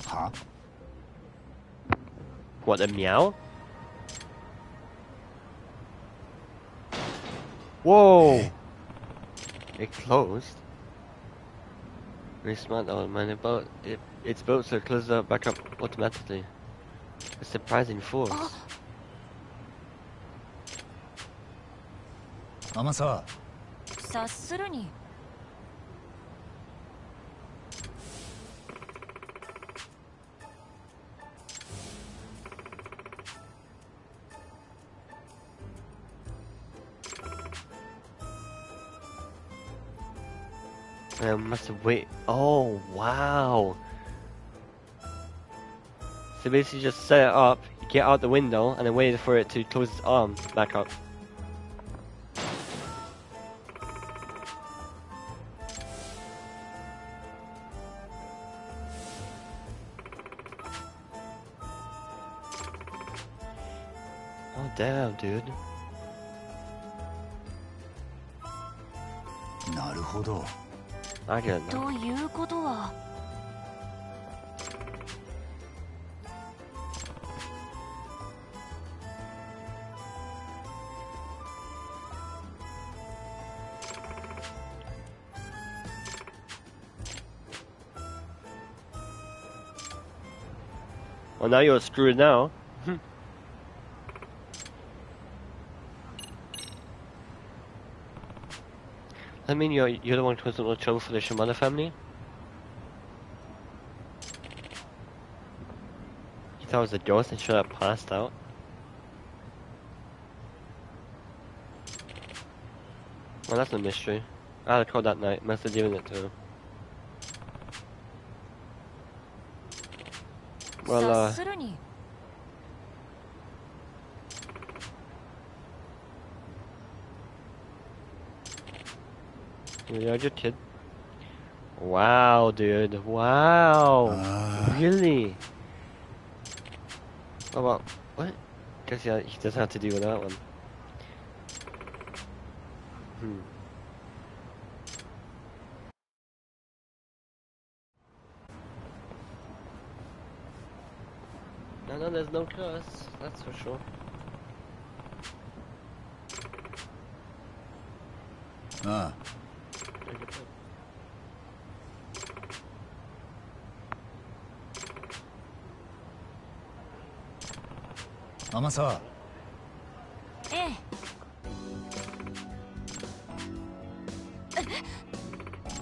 [SPEAKER 3] は
[SPEAKER 1] What, the meow? Whoa! It closed. Very smart though, man. It boat, it, its boat so it closes up back up automatically. A surprising force.
[SPEAKER 3] 天沢
[SPEAKER 5] 察するに
[SPEAKER 1] I must have wait. Oh wow! So basically, just set it up, get out the window, and then waited for it to close its arm back up. Oh damn, dude.
[SPEAKER 3] なるほど
[SPEAKER 1] I didn't know.
[SPEAKER 5] ということは
[SPEAKER 1] Well, now you're screwed now. I mean, you're you're the one who's the trouble for the Shimada family. You thought it was a ghost and should have passed out. Well, that's a mystery. I had a call that night. Must have given it to him. Well,
[SPEAKER 5] 察
[SPEAKER 1] uh, you're a good kid. Wow, dude. Wow.
[SPEAKER 3] Ah.
[SPEAKER 1] Really? What about what? Guess yeah, he doesn't have to deal with that one. Hmm. No, no, there's no curse. That's for sure.
[SPEAKER 3] ああ天沢
[SPEAKER 5] ええ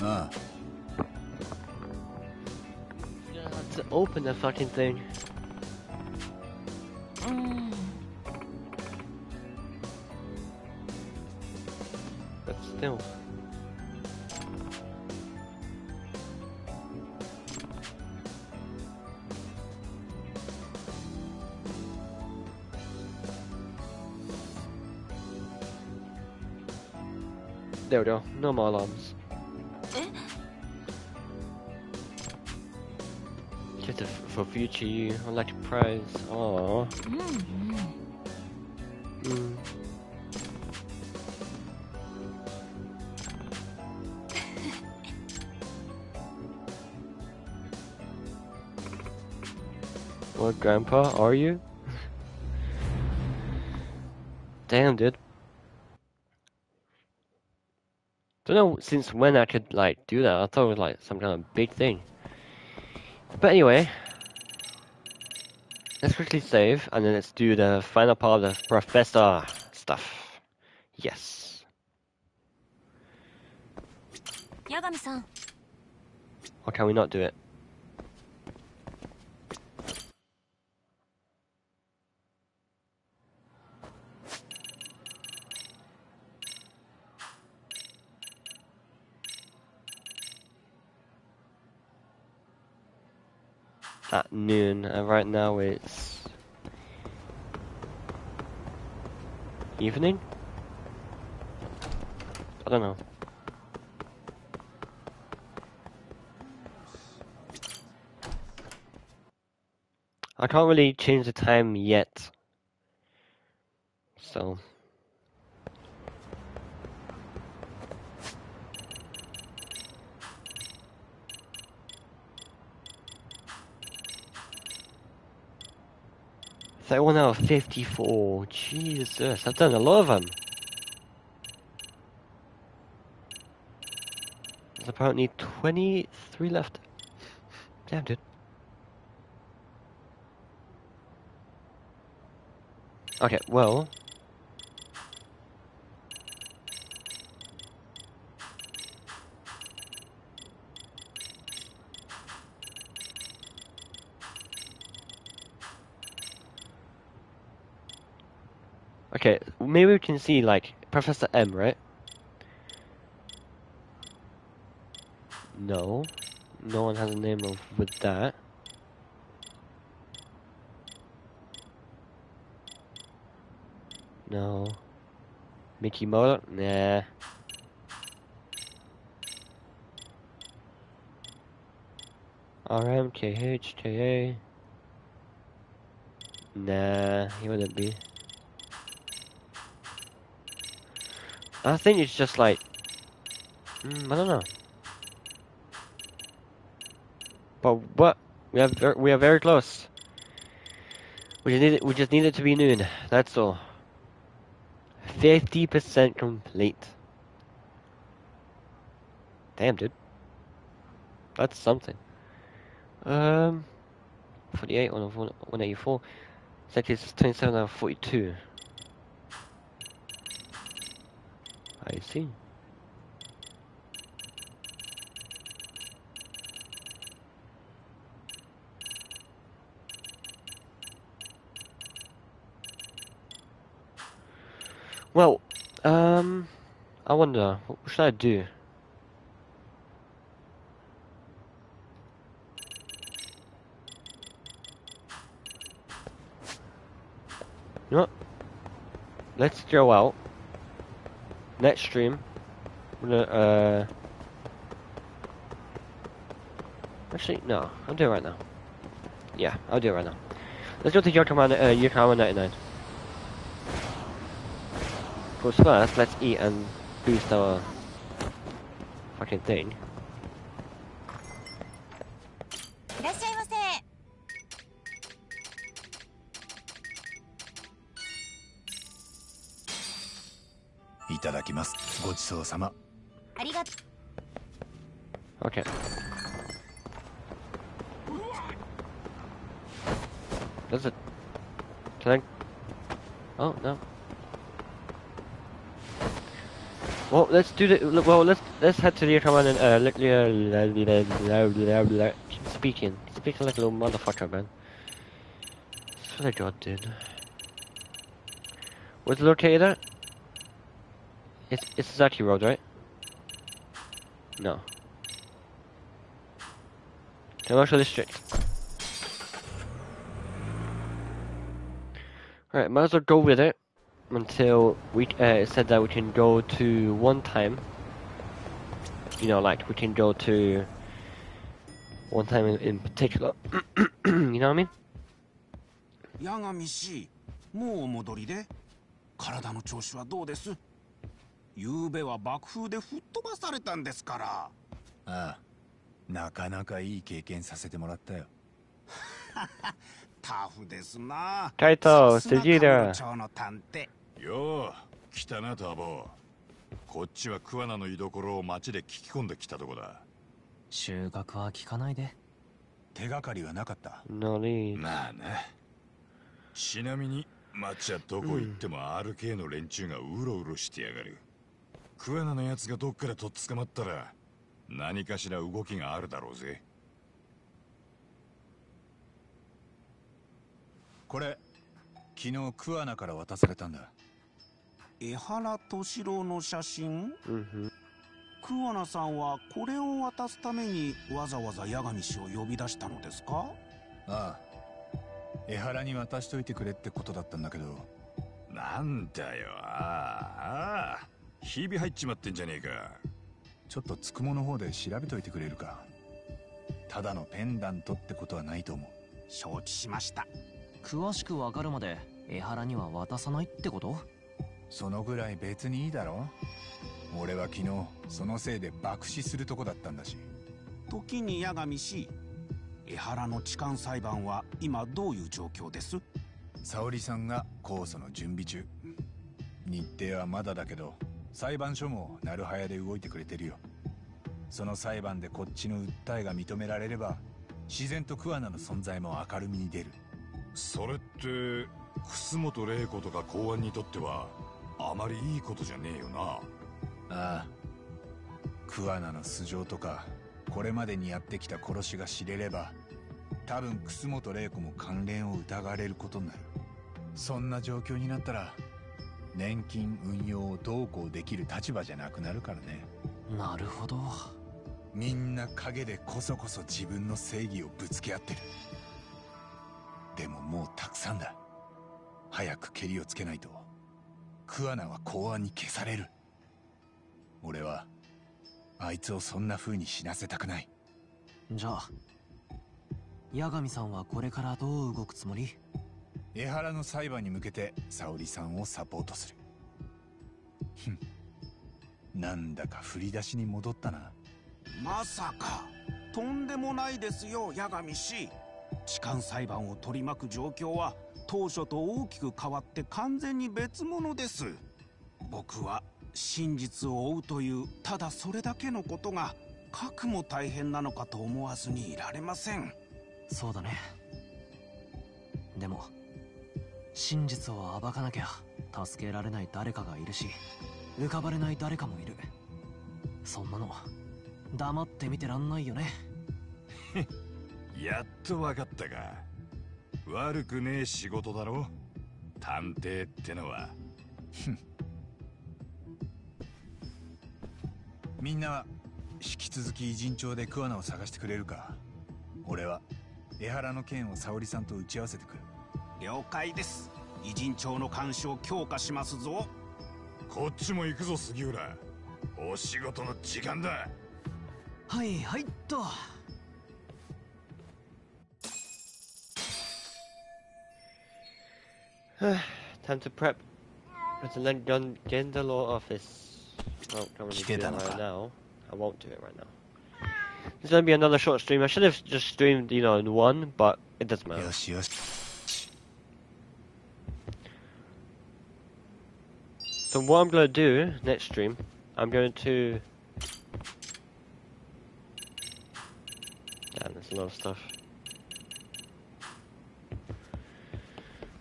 [SPEAKER 3] ああ
[SPEAKER 1] You have to open the fucking thing.
[SPEAKER 5] うーん
[SPEAKER 1] But still. då. more alarms.
[SPEAKER 5] Eh?
[SPEAKER 1] Just for future you, I'd like to
[SPEAKER 5] praise. Aww. Mm-hmm. Mm.
[SPEAKER 1] Mm. what grandpa are you? Damn, dude. know since when I could like do that. I thought it was like some kind of big thing. But anyway, let's quickly save and then let's do the final part of the professor stuff. Yes.
[SPEAKER 5] Yagami-san.
[SPEAKER 1] Or can we not do it? Noon, and right now it's evening. I don't know. I can't really change the time yet. So. Thirty-one out of fifty-four. Jesus, I've done a lot of them. There's apparently twenty-three left. Damn, dude. Okay, well. Okay, maybe we can see like Professor M, right? No. No one has a name of with that. No. Mickey Motor? Nah. RM, KH, Nah, he wouldn't be. I think it's just like, mm, I don't know. But what? We have we are very close. We just need it. We just need it to be noon. That's all. Fifty percent complete. Damn, dude. That's something. Um, forty-eight on one eighty-four. It's twenty-seven out of forty-two. I see. Well, um, I wonder, what should I do? You know what? Let's go out. Next stream. We're gonna, uh... Actually, no. I'll do it right now. Yeah, I'll do it right now. Let's go to Yokohama, uh, Yokohama 99. But first, let's eat and boost our fucking thing.
[SPEAKER 3] さま
[SPEAKER 5] ありがと
[SPEAKER 1] Okay. Does it? Can I? Oh no. Well, let's do the. Well, let's let's head to the command and uh, let, uh, keep speaking, speaking like a little motherfucker, man. Swear to God, dude. Where's it located at? It's it's Zaki Road, right? No. Commercial district. Alright, might as well go with it until we uh, it said that we can go to one time. You know, like we can go to one time in, in particular. you know what I mean?
[SPEAKER 7] 八神氏もうお戻りで体の調子はどうです 昨べは爆風で吹っ飛ばされたんですから。
[SPEAKER 3] ああ。なかなかいい経験させてもらったよ。
[SPEAKER 7] タフですな。
[SPEAKER 1] カイト
[SPEAKER 7] 探偵。
[SPEAKER 3] よう来たなタボこっちは桑名の居所を町で聞き込んできたとこだ。
[SPEAKER 6] 収穫は聞かないで。
[SPEAKER 3] 手がかりはなかった。
[SPEAKER 1] Nolly.
[SPEAKER 3] まあなちなみに町はどこ行っても RK の連中がうろうろしてやがる桑名のやつがどっかでとっ捕まったら何かしら動きがあるだろうぜ。これ昨日桑名から渡されたんだ。
[SPEAKER 7] 江原敏郎の写真
[SPEAKER 1] ？hmm
[SPEAKER 7] 桑名さんはこれを渡すためにわざわざ八神氏を呼び出したのですか？
[SPEAKER 3] ああ。江原に渡しといてくれってことだったんだけど。なんだよああああひび入っちまってんじゃねえか。ちょっとつくもの方で調べといてくれるか。ただのペンダントってことはないと思う。
[SPEAKER 7] 承知しました。
[SPEAKER 6] 詳しくわかるまで江原には渡さないってこと？
[SPEAKER 3] そのぐらい別にいいだろ。俺は昨日そのせいで爆死するとこだったんだし。
[SPEAKER 7] 時に八神氏江原の痴漢裁判は今どういう状況です？
[SPEAKER 3] 沙織さんが控訴の準備中。日程はまだだけど裁判所もなるはやで動いてくれてるよ。その裁判でこっちの訴えが認められれば自然と桑名の存在も明るみに出る。それって楠本玲子とか公安にとってはあまりいいことじゃねえよな。ああ。桑名の素性とかこれまでにやってきた殺しが知れれば多分楠本玲子も関連を疑われることになる。そんな状況になったら年金運用をどうこうできる立場じゃなくなるからね。
[SPEAKER 6] なるほど。
[SPEAKER 3] みんな陰でこそこそ自分の正義をぶつけ合ってる。でももうたくさんだ。早くケリをつけないと。桑名は公安に消される。俺はあいつをそんな風に死なせたくない。
[SPEAKER 6] じゃあ八神さんはこれからどう動くつもり？
[SPEAKER 3] 江原の裁判に向けて沙織さんをサポートする。ふん。なんだか振り出しに戻ったな。
[SPEAKER 7] まさか。とんでもないですよ八神氏。痴漢裁判を取り巻く状況は当初と大きく変わって完全に別物です。僕は真実を追うというただそれだけのことがかくも大変なのかと思わずにいられません。
[SPEAKER 6] そうだね。でも真実を暴かなきゃ助けられない誰かがいるし浮かばれない誰かもいる。そんなの黙って見てらんないよね。
[SPEAKER 3] やっとわかったか。悪くねえ仕事だろ。探偵ってのは。みんなは引き続き偉人町で桑名を探してくれるか。俺は江原の件を沙織さんと打ち合わせてくる
[SPEAKER 7] 了解です偉人町の監視を強化しますぞ
[SPEAKER 3] こっちも行くぞ杉浦お仕事の時間だ
[SPEAKER 6] はいはいっと
[SPEAKER 1] Time to prep for the Legenda Law Office. Oh, can't really do it right now. I won't do it right now. There's gonna be another short stream. I should have just streamed, you know, in one, but it doesn't matter. So what I'm gonna do next stream, I'm going to. Damn, there's a lot of stuff.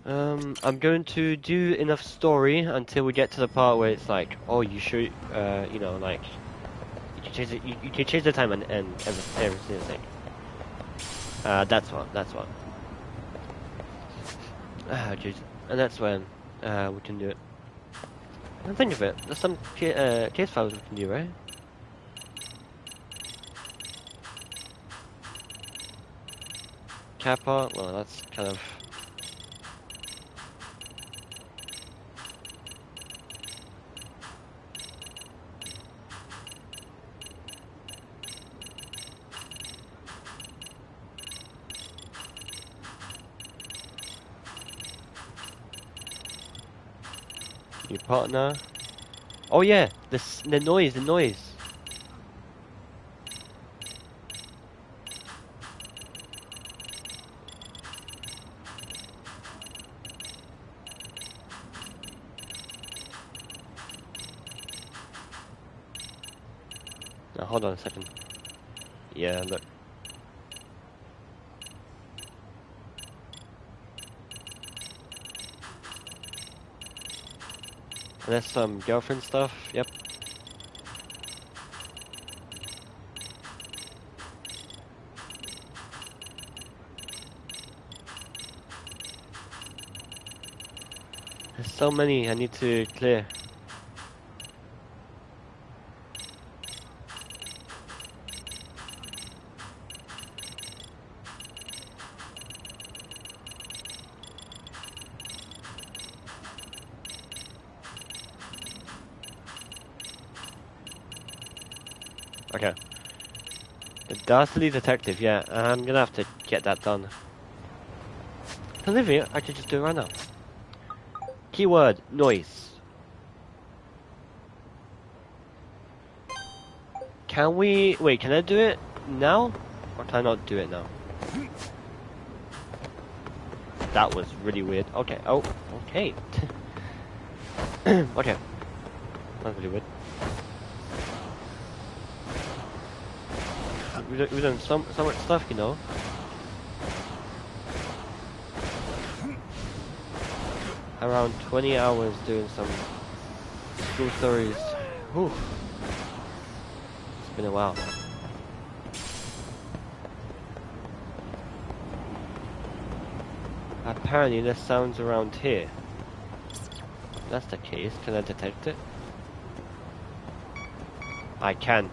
[SPEAKER 1] Um, I'm going to do enough story until we get to the part where it's like, oh, you should, uh, you know, like, you can change the, you, you can change the time and, and everything. Uh, that's one, that's what. Ah, jeez. And that's when, uh, we can do it. Now think of it, there's some ca- uh, case files we can do, right? Kappa, well that's kind of... Your partner. Oh yeah, the the noise, the noise. Now hold on a second. Yeah, look. That's some girlfriend stuff. Yep. There's so many I need to clear. Okay. The Dastardly Detective, yeah, I'm gonna have to get that done. Olivia, I could just do it right now. Keyword, noise. Can we, wait, can I do it now? Or can I not do it now? That was really weird. Okay, oh, okay. okay. That's really weird. We've done, we've done so, so much stuff, you know. Around 20 hours doing some school stories. Whew. It's been a while. Apparently there's sounds around here. If that's the case. Can I detect it? I can.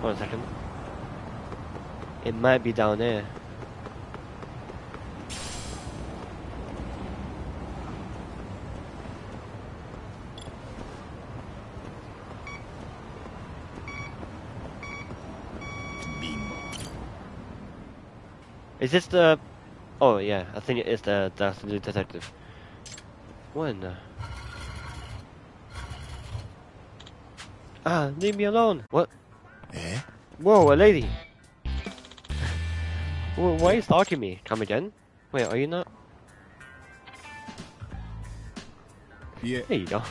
[SPEAKER 1] Hold on a second. It might be down there. Is this the... Oh yeah, I think it is the Dastardly Detective. When? the- Ah, leave me alone! What?
[SPEAKER 3] Eh?
[SPEAKER 1] Whoa, a lady! Why are you stalking me? Come again? Wait, are you not?
[SPEAKER 3] Yeah.
[SPEAKER 1] There you go.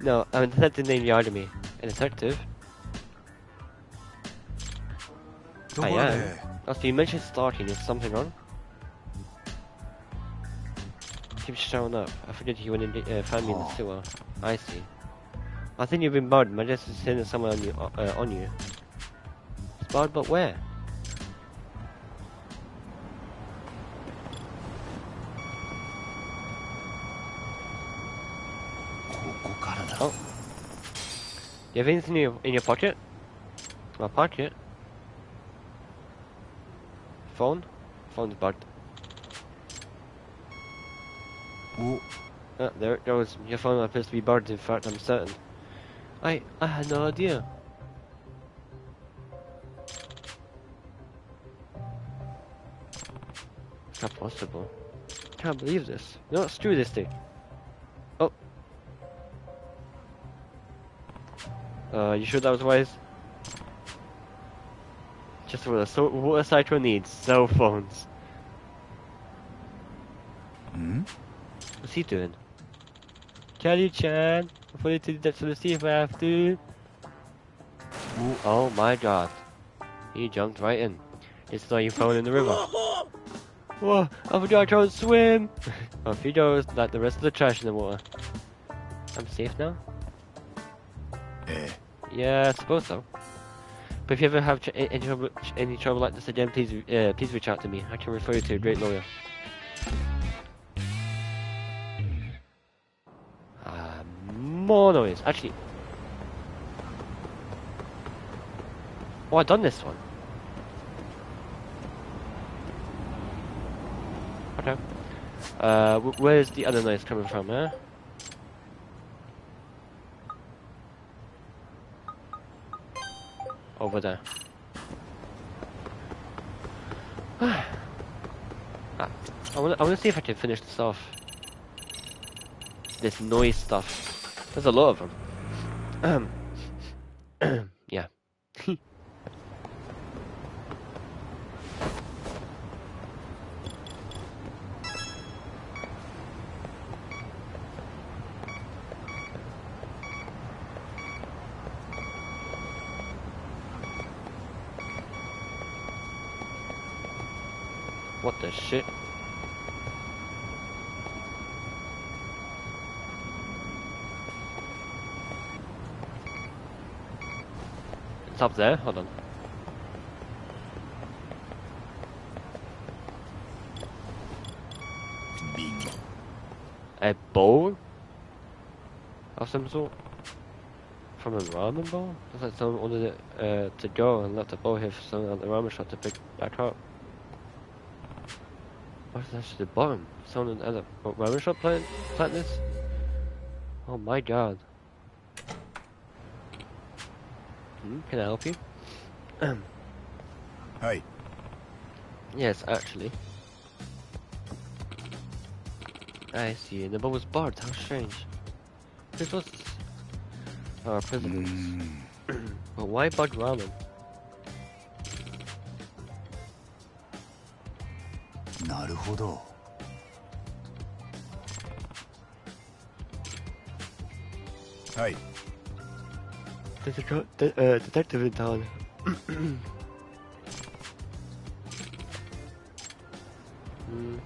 [SPEAKER 1] No, I'm mean, set the name are An
[SPEAKER 3] detective. Don't I
[SPEAKER 1] worry. am.
[SPEAKER 3] Also,
[SPEAKER 1] oh, you mentioned stalking. Is something wrong? Keep showing up. I forget he went in the, uh, found me in the sewer. I see. I think you've been barred. My desk is sending someone on you. Uh, on you. But where? You have anything in your, in your pocket? My pocket? Phone? Phone's bugged.
[SPEAKER 3] お
[SPEAKER 1] Ah, there it goes. Your phone appears to be bugged, in fact, I'm certain. I I had no idea. It's not possible. Can't believe this. No? Screw this thing. Uh, you sure that was wise? Just what a, so what a cyclone needs. Cell phones.
[SPEAKER 3] ん
[SPEAKER 1] What's he doing? Kelly-chan, put it to the to the sea if I have to. Oh my god. He jumped right in. It's like you phone in the river. Whoa, I forgot I can't swim! Off he goes, like the rest of the trash in the water. I'm safe now?
[SPEAKER 3] え
[SPEAKER 1] Yeah, I suppose so. But if you ever have any trouble, any trouble like this again, please, uh, please reach out to me. I can refer you to a great lawyer. Ah, more noise. Actually, oh, I've done this one. Okay. Uh, wh- where's the other noise coming from, huh? Over there. Want ah, I want to see if I can finish this off. This noise stuff. There's a lot of them. yeah. It's up there, hold on.
[SPEAKER 3] Bingo.
[SPEAKER 1] A bowl? Of some sort? From a ramen bowl? Looks like someone ordered it uh, to go and left the bowl here for someone at the ramen shop to pick back up. What's that the bottom? Someone at the ramen shop plant, plant this? Oh my god. Hmm, can I help you?
[SPEAKER 3] Hi.
[SPEAKER 1] Yes, actually. I see, and the boat was barred, how strange. This was... Our prisoners. but why bug ramen?
[SPEAKER 3] なるほど。はい。
[SPEAKER 1] There's a co- de- uh, detective in town. Hmm.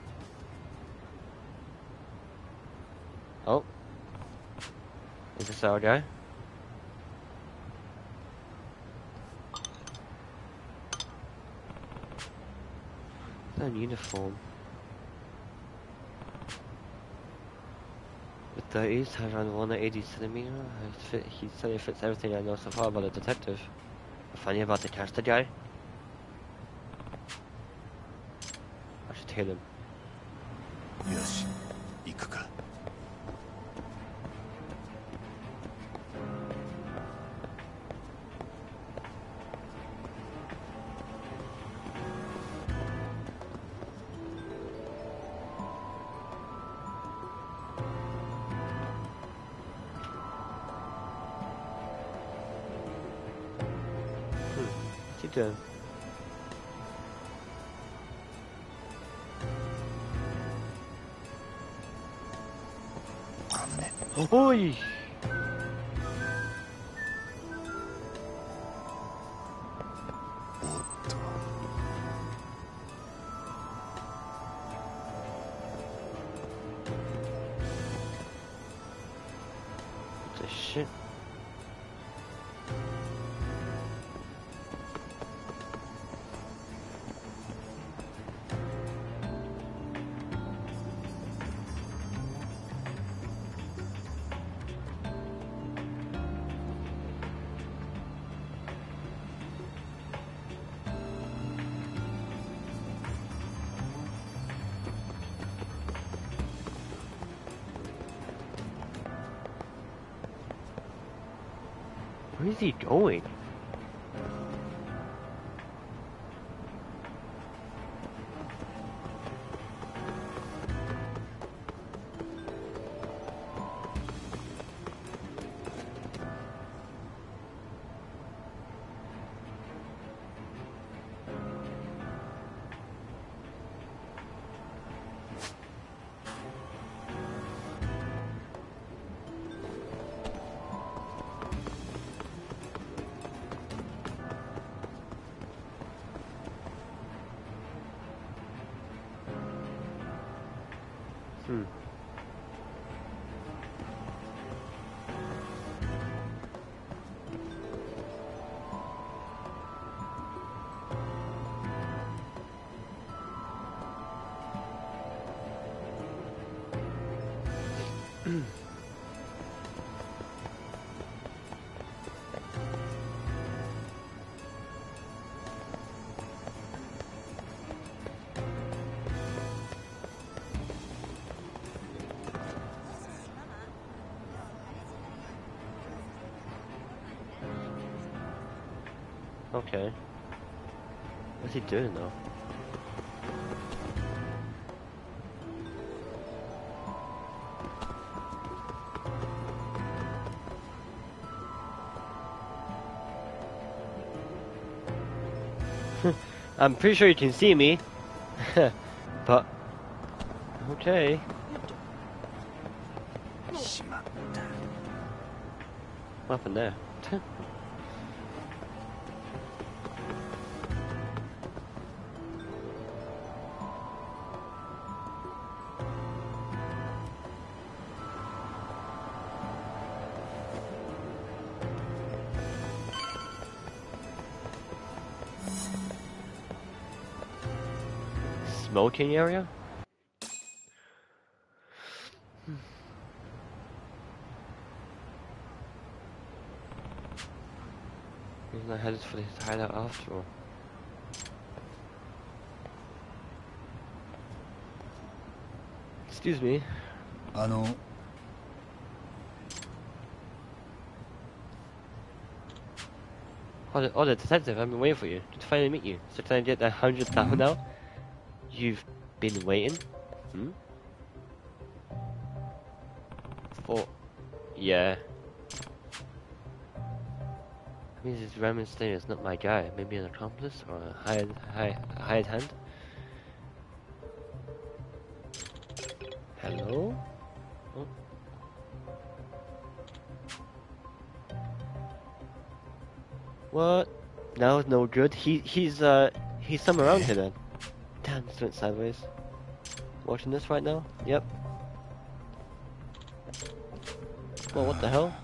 [SPEAKER 1] Oh. Is this our guy? It's not in uniform. 30s has around 180 centimeter. Fit, he said he fits everything I know so far about a detective. Funny about the the guy. I should hit him. He doing? Ahoy! Is he going? Okay. What's he doing though? I'm pretty sure you can see me. but okay. What happened there? Smoking area? He's not headed for his hideout after all. Excuse me.
[SPEAKER 3] あの
[SPEAKER 1] Oh, the, oh, the detective, I've been waiting for you to finally meet you. So can I get that hundred thousand now? You've been waiting? Hmm? For... Yeah. I mean, this Ramen Slayer is not my guy. Maybe an accomplice or a hired, hired, hired hand? Hello? Oh. What? No, no good. He he's uh he's somewhere around here then. Went sideways. Watching this right now? Yep. Well, what the hell?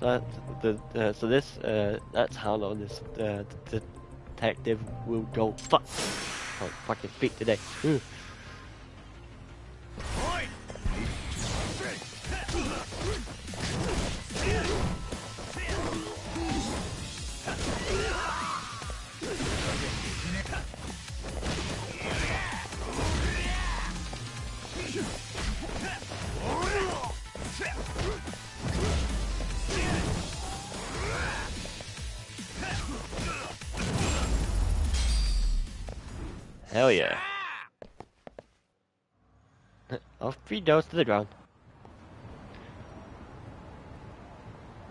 [SPEAKER 1] So the uh, so this uh that's how long this uh detective will go. Fuck. Oh, fucking speak today. Ooh. Hell yeah. Off three goes to the ground.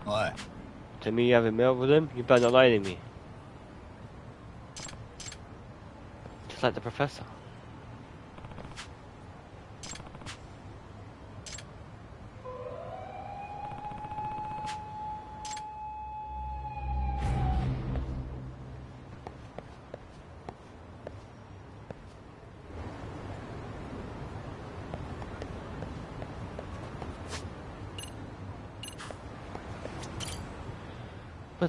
[SPEAKER 3] What?
[SPEAKER 1] Tell me you have a mail with him? You better not lie to me. Just like the professor.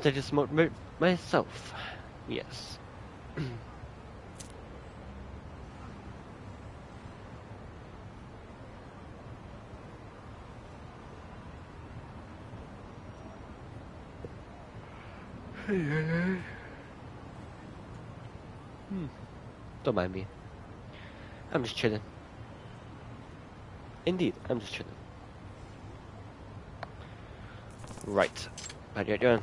[SPEAKER 1] I just smoked my- myself. Yes. Hmm. Don't mind me. I'm just chilling. Indeed, I'm just chilling. Right. How you doing?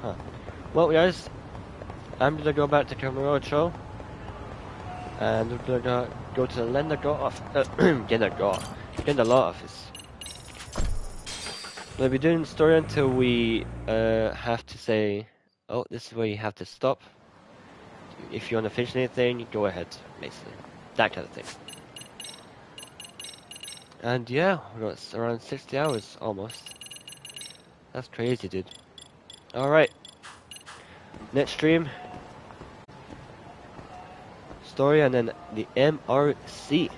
[SPEAKER 1] Huh. Well, guys, I'm gonna go back to Kamurocho. And we're gonna go to the off uh, Gendagot. Genda Law office. We'll be doing the story until we uh, have to say, oh, this is where you have to stop. If you want to finish anything, go ahead, basically. That kind of thing. And yeah, got around 60 hours almost. That's crazy, dude. Alright. Next stream. Story and then the MRC.